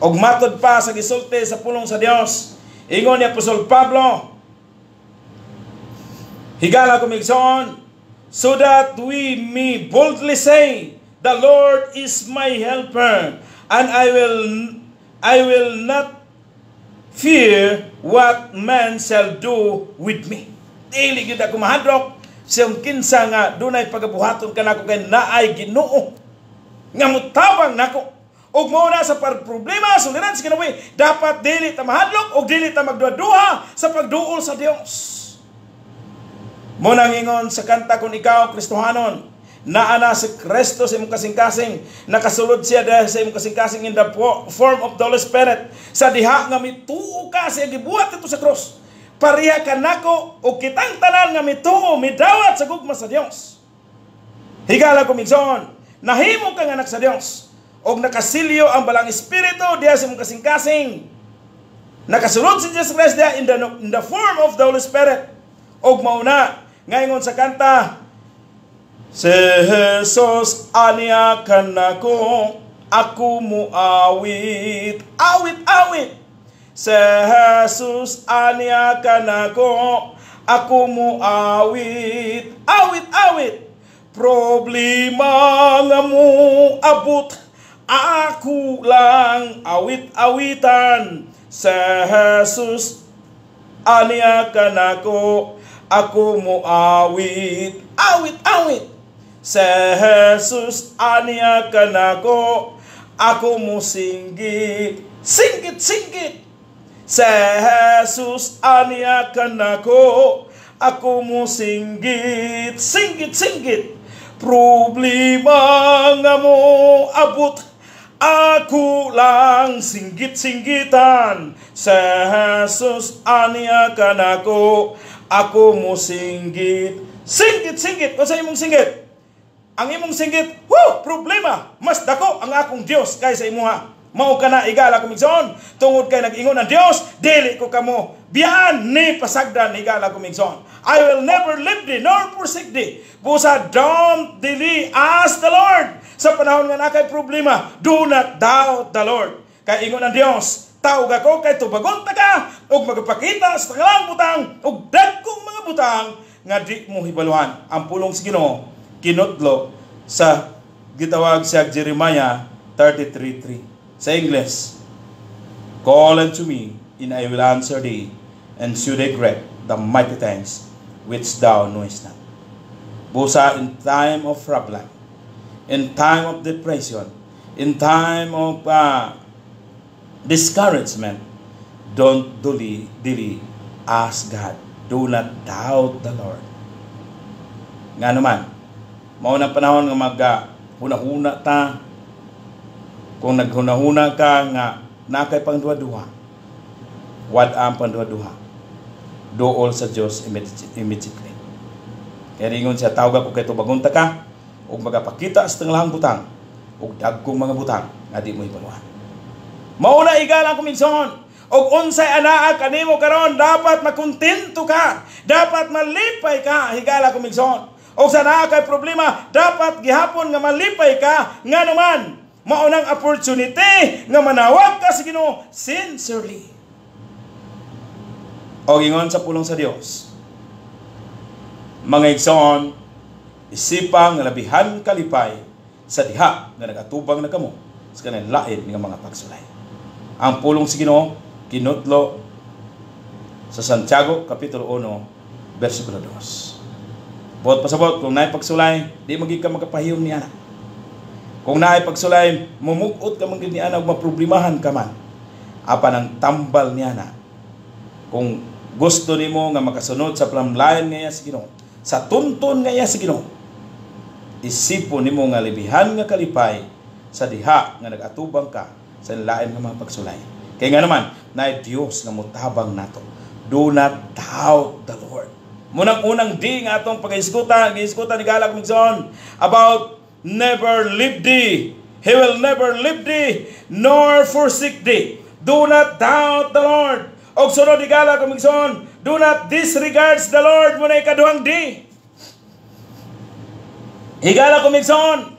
Og matod pa sa gisulti sa pulong sa Dios, ingon ni Apostol Pablo, higala kumigsoon, so that we may boldly say, the Lord is my helper, and I will I will not fear what man shall do with me dili gyud ako mahadlok. Siyang kinsa nga dunay pagabuhaton kanako kay naay Ginoo. Nga mutabang nako ug mao na sa problema suliran sa kinabuhi dapat dili ta mahadlok ug dili ta magduha-duha sa pagduol sa Dios. Mo nang sa kanta kung ikaw Kristohanon naana si Kristo sa imong kasing-kasing nakasulod siya dahil sa imong kasing-kasing in the form of the Holy Spirit sa diha nga mituo ka sa gibuhat ito sa cross. Pariya ka nako o kitang tanan nga mituo midawat sa gugma sa Dios. Higala ko migson, nahimo ka nga anak sa Dios og nakasilyo ang balang espiritu diya sa imong kasing-kasing. Nakasulod si Jesus Christ diya in the, in the form of the Holy Spirit. Og mauna, ngayon sa kanta, Si Jesus aniya kanako, ako mo awit, awit. Sa Jesus anya kanako ako mo awit awit awit problema nga mo abot ako lang awit-awitan sa Jesus. Anya kanako ako mo awit. Awit awit! Sa Jesus anya kanako ako mo singgit. Singgit singgit! Sa Jesus aniya kanako ako mo singgit, singgit, singgit. Problema nga mo abot ako lang singgit-singgitan sa Jesus aniya kanako ako mo singgit. Singgit-singgit o sa imong singgit ang imong singgit woo problema. Mas dako ang akong Dios kaysa imuha. Mao ka na igala kumigson tungod kay nag-ingon ang Dios dili ko kamo biyaan ni pasagdan igala kumigson I will never leave thee nor forsake thee busa don't dili ask the Lord sa panahon nga nakay problema, do not doubt the Lord. Kay ingon ang Dios, tawag ako kay tubagon ta ka ug magpakita sa tangalang butang ug dagkong mga butang nga di mo hibaluhan. Ang pulong sa Ginoo kinutlo sa gitawag sa Jeremiah 33:3 sa English. Call unto me, and I will answer thee, and show thee great the mighty things which thou knowest not. Busa in time of problem, in time of depression, in time of uh, discouragement, don't dully, dilly ask God. Do not doubt the Lord. Nga naman, maunang panahon nga mag huna-huna ta, kung naghuna-huna ka nga nakay pang duha-duha, what ang pang duha-duha? Do all sa Diyos immediately. Kaya ringon siya, tawag ako kay tubagunta ka, ug magapakita sa tanglahang butang ug dagkong mga butang nga di mo ipanuhan. Mao na igalang kumigson. Og unsay anaa kanimo karon dapat makontento ka. Dapat malipay ka higala kumigson. Og sa naa kay problema dapat gihapon nga malipay ka nga naman mao nang opportunity nga manawag ka sa Ginoo sincerely. Og ingon sa pulong sa Dios. Mga igsoon, isipang nga labihan kalipay sa diha nga nagatubang na kamo sa kanang lain nga mga pagsulay. Ang pulong si Ginoo kinutlo sa Santiago kapitulo 1 bersikulo 2. Buot pasabot kung naay pagsulay, di magig ka makapahiyom ni anak. Kung naay pagsulay, mumugot ka magig ni anak maproblemahan ka man. Apan ang tambal ni anak. Kung gusto nimo nga makasunod sa plamlayan ngaya si Ginoo, sa tuntun ngaya si Ginoo, isipon nimo nga libihan nga kalipay sa diha nga nagatubang ka sa lain nga mga pagsulay. Kay nga naman, na Dios nga mutabang nato. Do not doubt the Lord. Munang unang di nga atong pag-iskutan, gi-iskutan ni Galag Migson about never leave thee. He will never leave thee nor forsake thee. Do not doubt the Lord. Og sunod ni Galag Migson, do not disregards the Lord muna ikaduhang di. Higala kumigson.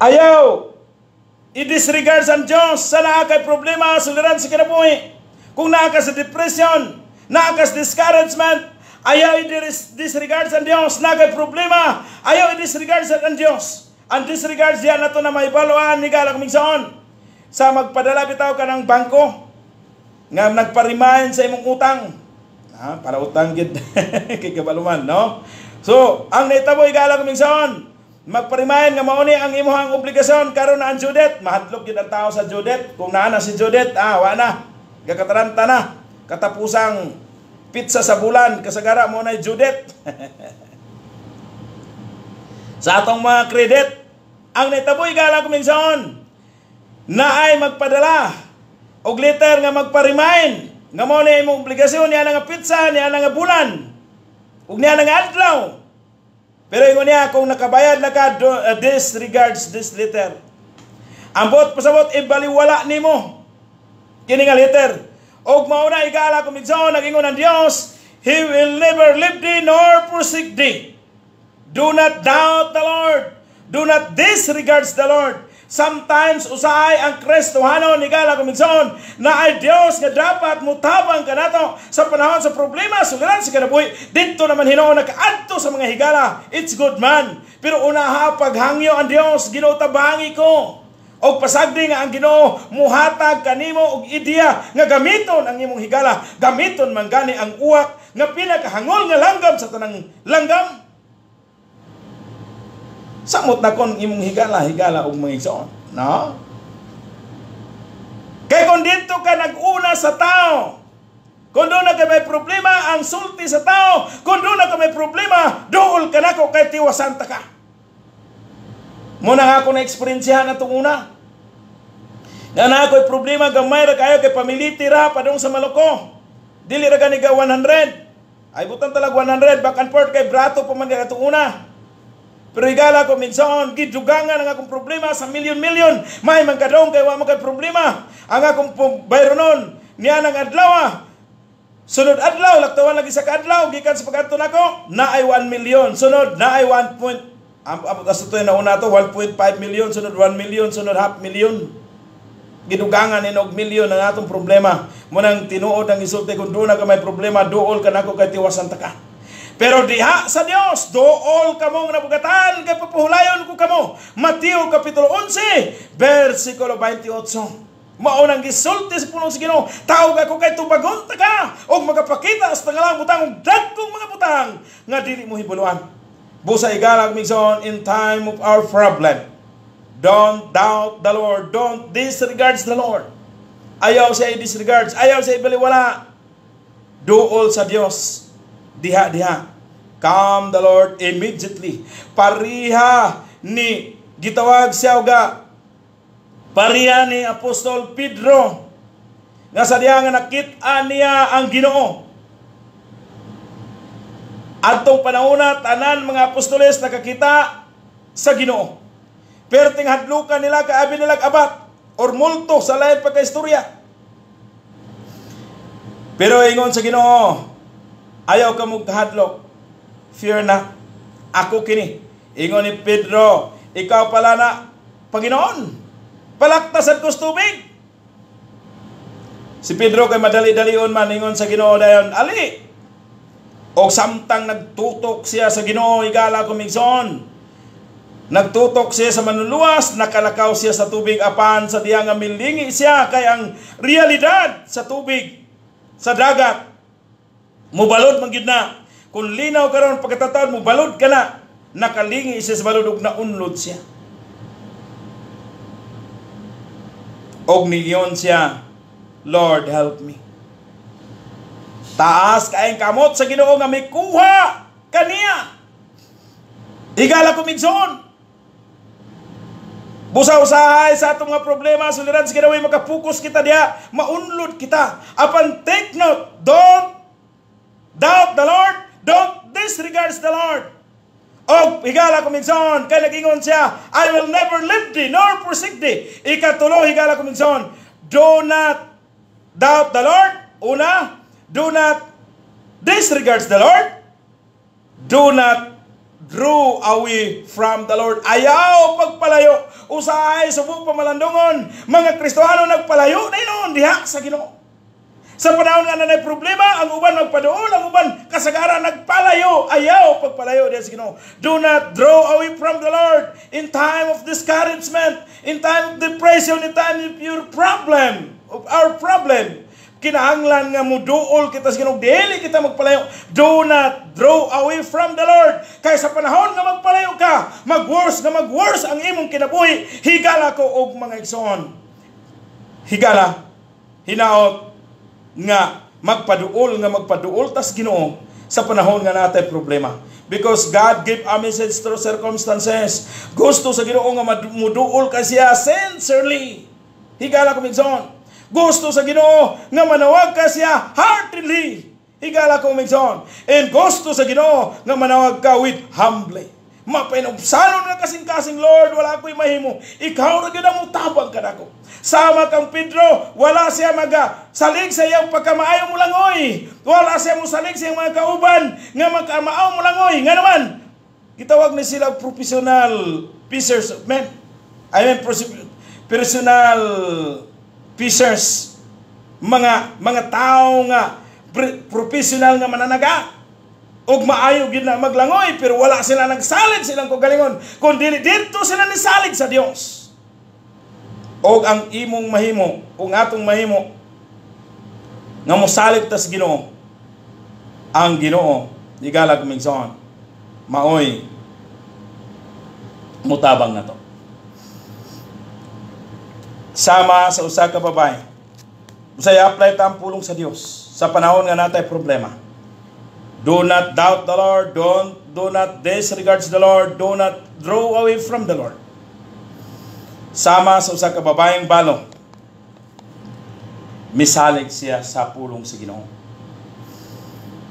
Ayaw. I-disregard sa Diyos sa nakakay problema, suliran sa kinabuhi. Kung naka sa depression, naka sa discouragement, ayaw i-disregard sa Diyos. Nakay problema, ayaw i-disregard sa Diyos. Ang disregard diyan na to na may baluan ni Gala kumigson. Sa magpadala bitaw ka ng bangko, nga nagparimahin sa imong utang. Ah, para utang gid kay kabaluman, no? So, ang naitabo igala ko mingson, magparimayan nga mauni ang imuhang obligasyon karon na ang Judet, mahadlok gid ang tao sa Judet. Kung naa na si Judet, ah, wa na. Gakataranta na. Katapusang pizza sa bulan, kasagara mo na Judet. sa atong mga credit, ang naitabo igala ko mingson, na ay magpadala og letter nga magparimain nga mo na imong obligasyon niya nga pizza niya nga bulan Ug niya nga adlaw. Pero ingon niya kung nakabayad na ka do, uh, disregards this letter. Ambot pasabot ibaliwala nimo. Kini nga letter. Og mauna igala kung midsaon nagingon ang Dios, He will never leave thee nor forsake thee. Do not doubt the Lord. Do not disregards the Lord. Sometimes usahay ang Kristohano ni Gala Kumigson na ay Dios nga dapat mutabang kanato sa panahon sa problema suliran sa kanabuhi. Dito naman hinoon nakaadto sa mga higala. It's good man. Pero unaha paghangyo ang Dios ginutabangi ko. Og pasagdi nga ang Ginoo muhatag kanimo og ideya nga gamiton ang imong higala, gamiton man gani ang uwak nga pinakahangol nga langgam sa tanang langgam. Samot na kon imong higala, higala og mga igsoon. No? Kay kung dito ka nag-una sa tao, Kung doon na ka may problema, ang sulti sa tao, kung doon na ka may problema, dool ka na ko kay tiwasanta ka. Muna nga ako na-experiensyahan na itong una. Nga na ako'y problema, gamay ra kayo kay pamiliti ra pa sa Maloko. Dili ra gani 100. Ay butang talag 100, back and forth kay brato pa man itong una. Pero igala ko minsan, gidugangan ang akong problema sa milyon-milyon. May magkadong kay wa mo kay problema. Ang akong bayronon, niya ng adlaw Sunod adlaw, laktawan lagi sa kadlaw, gikan sa pagkadto nako, na ay 1 million. Sunod, na ay 1 point, ang um, aso to na to, 1.5 million, sunod 1 million, sunod half million. Gidugangan ni og milyon ang atong problema. Munang tinuod ang isulti kung doon na ka may problema, dool ka nako kay tiwasan ta ka. Pero diha sa Dios, dool kamong nabugatan kay papuhulayon ko kamo. Mateo kapitulo 11, versikulo 28. Maunang gisulti sa punong Ginoo. Tawag ako kay tubagon ta ka og magapakita sa tangalang butang og dagkong mga butang nga dili mo hibuluan. Busa igalag migson in time of our problem. Don't doubt the Lord. Don't disregard the Lord. Ayaw siya i-disregard. Ayaw siya ibaliwala. Duol sa Dios. Diha, diha. Come the Lord immediately. Pariha ni gitawag siya ga Pariya ni Apostol Pedro nga sa diya nga nakita niya ang Ginoo. Adtong panahona tanan mga apostoles nakakita sa Ginoo. Pero ting hadlukan nila kaabi nila abat or multo sa lain pagkaistorya. Pero ingon sa Ginoo, ayaw ka mong kahadlok. Fear na. Ako kini. Ingon ni Pedro, ikaw pala na Panginoon. Palaktasan ko tubig. Si Pedro kay madali-dalion man ingon sa Ginoo dayon, ali. O samtang nagtutok siya sa Ginoo igala kumigson. Nagtutok siya sa manuluwas, nakalakaw siya sa tubig apan sa diya nga milingi siya kay ang realidad sa tubig sa dagat. Mubalod man gid na. Kung linaw karon pagkatataon mo balod ka na. Nakalingi siya sa balod ug naunlod siya. Og niyon siya, Lord, help me. Taas kaayong kamot sa ginoo nga may kuha kaniya. Igala ko migson. Busa-usahay sa atong mga problema, suliran sa ginawin, makapokus kita diya, maunlod kita. Apan take note, don't doubt the Lord, don't disregard the Lord. Og higala kuminson, kay nagingon siya, I will never leave thee, nor forsake thee. Ikatulo, higala kuminson, do not doubt the Lord. Una, do not disregard the Lord. Do not draw away from the Lord. Ayaw pagpalayo. Usahay subok pamalandungon. Mga Kristohano nagpalayo na noon diha sa Ginoo. Sa panahon nga na problema, ang uban magpadool, ang uban kasagaran nagpalayo, ayaw pagpalayo diya sa Ginoo. Do not draw away from the Lord in time of discouragement, in time of depression, in time of your problem, of our problem. Kinahanglan nga mo duol kita sa Ginoo, dili kita magpalayo. Do not draw away from the Lord. Kay sa panahon nga magpalayo ka, mag-worse nga mag-worse ang imong kinabuhi, higala ko og mga igsoon. Higala, hinaot, nga magpaduol nga magpaduol tas Ginoo sa panahon nga natay problema. Because God gave a message through circumstances. Gusto sa Ginoo nga muduol ka siya sincerely. Higala ko migson. Gusto sa Ginoo nga manawag ka siya heartily. Higala ko migson. And gusto sa Ginoo nga manawag ka with humbly. Mapainubsanon nga kasing-kasing Lord, wala ko'y mahimo. Ikaw na gina mo tabang ka nako. Sama kang Pedro, wala siya maga salig sa iyang pagkamaayo mo langoy. Wala siya mo salig sa iyang mga kauban nga magkamaaw mo langoy. Nga naman, gitawag ni sila professional fishers of men. I mean, personal fishers. Mga mga tao nga professional nga mananaga ug maayo gid na maglangoy pero wala sila nagsalig silang kagalingon kundi dito sila nisalig sa Dios. Og ang imong mahimo ug atong mahimo nga mosalig tas Ginoo. Ang Ginoo igalag migson maoy mutabang na to. Sama sa usa ka babae Usay apply ta ang pulong sa Dios. Sa panahon nga natay problema. Do not doubt the Lord, don't do not disregard the Lord, do not draw away from the Lord. Sama sa usa ka babaeng balo, misalig siya sa pulong sa Ginoo.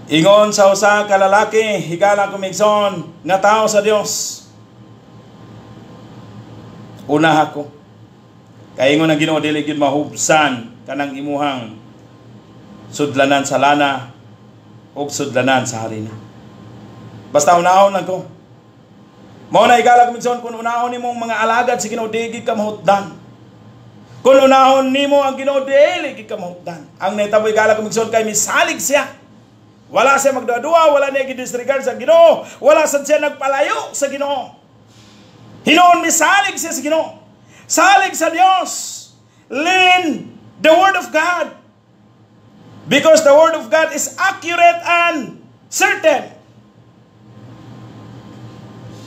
Ingon sa usa ka lalaki, higala kumigson nga tao sa Dios. Una ako. Kay ingon ang Ginoo dili gyud mahubsan kanang imuhang sudlanan sa lana o sudlanan sa harina. Basta unahon lang ko. Mao na igala kumigson kung unahon nimong mga alagad sa Ginoo dili ka mahutdan. Kung unahon nimo ang Ginoo dili ka mahutdan. Ang netabo igala kumigson kay misalig siya. Wala siya magdadua, wala niya gidisregard sa Ginoo, wala sa siya nagpalayo sa Ginoo. Hinoon misalig siya sa Ginoo. Salig sa Dios. Lean the word of God. Because the word of God is accurate and certain.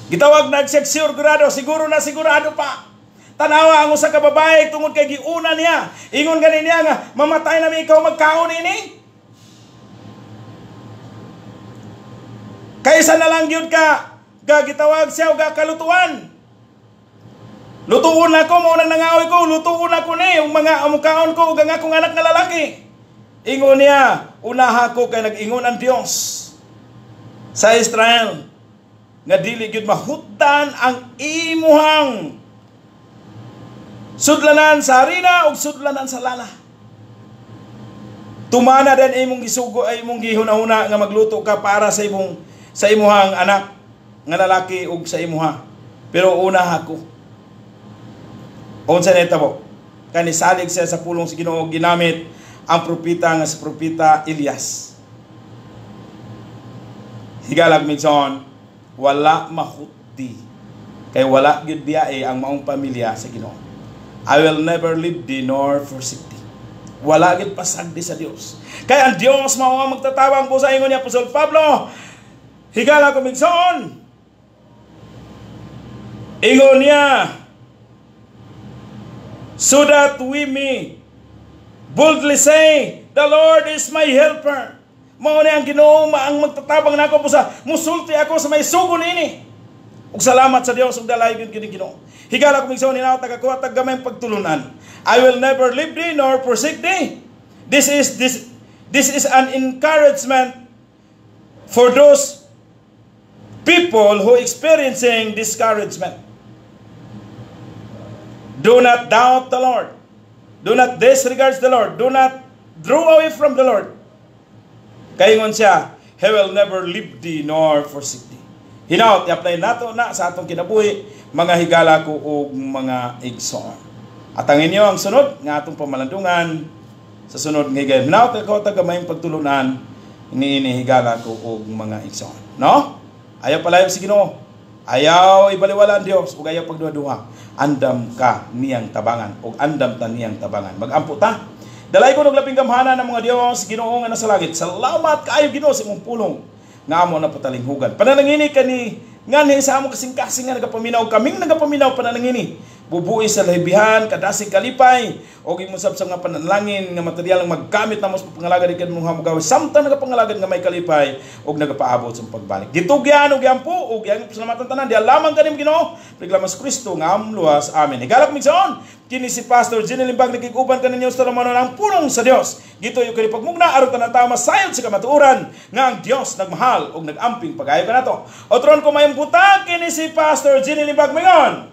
Gitawag na siya sigurado, siguro na sigurado pa. Tanawa ang usa ka tungod kay giuna niya. Ingon gani niya nga mamatay na mi ikaw magkaon ini. Kaysa na lang gyud ka gagitawag siya og kalutuan. Lutuon ako mo nang nangaoy ko, lutuon ako ni yung mga amukaon ko ug ang akong anak nga lalaki. Ingon niya, unaha ko kay nag-ingon ang Dios sa Israel nga dili gyud mahutdan ang imuhang sudlanan sa harina ug sudlanan sa lana. Tumana din imong gisugo ay imong gihunahuna nga magluto ka para sa imong sa imuhang anak nga lalaki ug sa imuha. Pero una ako. Unsa nita mo? Kani salig siya sa pulong sa Ginoo ginamit ang propeta nga si propeta Elias. Higalag migson, wala mahuti. Kay wala gyud biyae ang maong pamilya sa Ginoo. I will never leave thee nor forsake thee. Wala gyud pasagdi sa Dios. Kay ang Dios mao ang magtatawag po ingon ni Apostol Pablo. Higala ko migson. Ingon niya, so that we may boldly say, The Lord is my helper. Mao ni ang Ginoo ang magtatabang nako po sa musulti ako sa may sugo ini. Ug salamat sa Dios ug dalay gyud kini Ginoo. Higala ko migsaw ni naw taga kuha tag gamay pagtulunan. I will never leave thee nor forsake thee. This is this this is an encouragement for those people who experiencing discouragement. Do not doubt the Lord. Do not disregard the Lord. Do not draw away from the Lord. Kaingon siya, He will never leave thee nor forsake thee. Hinaot, i-apply nato na sa atong kinabuhi, mga higala ko o mga igsoon. At ang inyo ang sunod, nga atong pamalandungan, sa sunod nga higala. Hinaot, ikaw tagamayong pagtulunan, ini higala ko o mga igsoon. No? Ayaw pala yung si Ginoo. Ayaw ibaliwala ang Dios ug ayaw pagduha-duha. Andam ka niyang tabangan ug andam ta niyang tabangan. Magampo ta. Dalay ko labing gamhanan ng mga Dios Ginoo nga nasa langit. Salamat kaayo Ginoo sa imong pulong nga amo na patalinghugan. Panalangini kani nganhi sa amo kasing-kasing nga nagapaminaw kaming nagapaminaw panalangini bubuhi sa lahibihan, kadasig kalipay, o gimusab sa nga panalangin nga material nga maggamit na mas pangalagad ikan mong hamugaw samtang nagapangalagad nga may kalipay og nagapaabot sa pagbalik. Gitugyan og yampo og yang pasalamatan tanan di lamang kanim Ginoo, reklamas Kristo nga amluwas. Amen. Higalak migsaon kini si Pastor Jenny Limbag nagiguban kaninyo sa lamanon ang punong sa Dios. Gito yung kani pagmugna aron tanan tama sayod sa kamatuoran nga ang Dios nagmahal og nagamping pagayo kanato. Otron ko mayong buta kini si Pastor Jenny Limbag mingon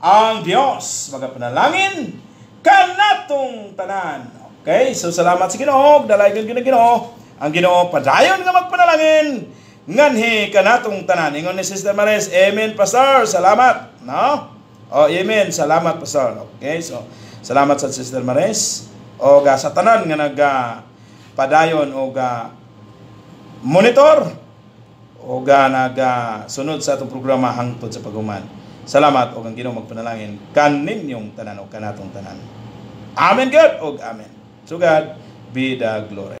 ang Dios magapanalangin kanatong tanan. Okay, so salamat sa Ginoo, dalaygon gyud Ginoo. Ang Ginoo padayon nga magpanalangin nganhi kanatong tanan. Ingon ni Sister Mares, Amen Pastor. Salamat, no? Oh, amen. Salamat Pastor. Okay, so salamat sa Sister Mares. O ga sa tanan nga nag padayon o ga monitor o ga nag sunod sa atong programa hangtod sa paguman. Salamat o ang Ginoo magpanalangin kanin yung tanan o kanatong tanan. Amen God o amen. So God be the glory.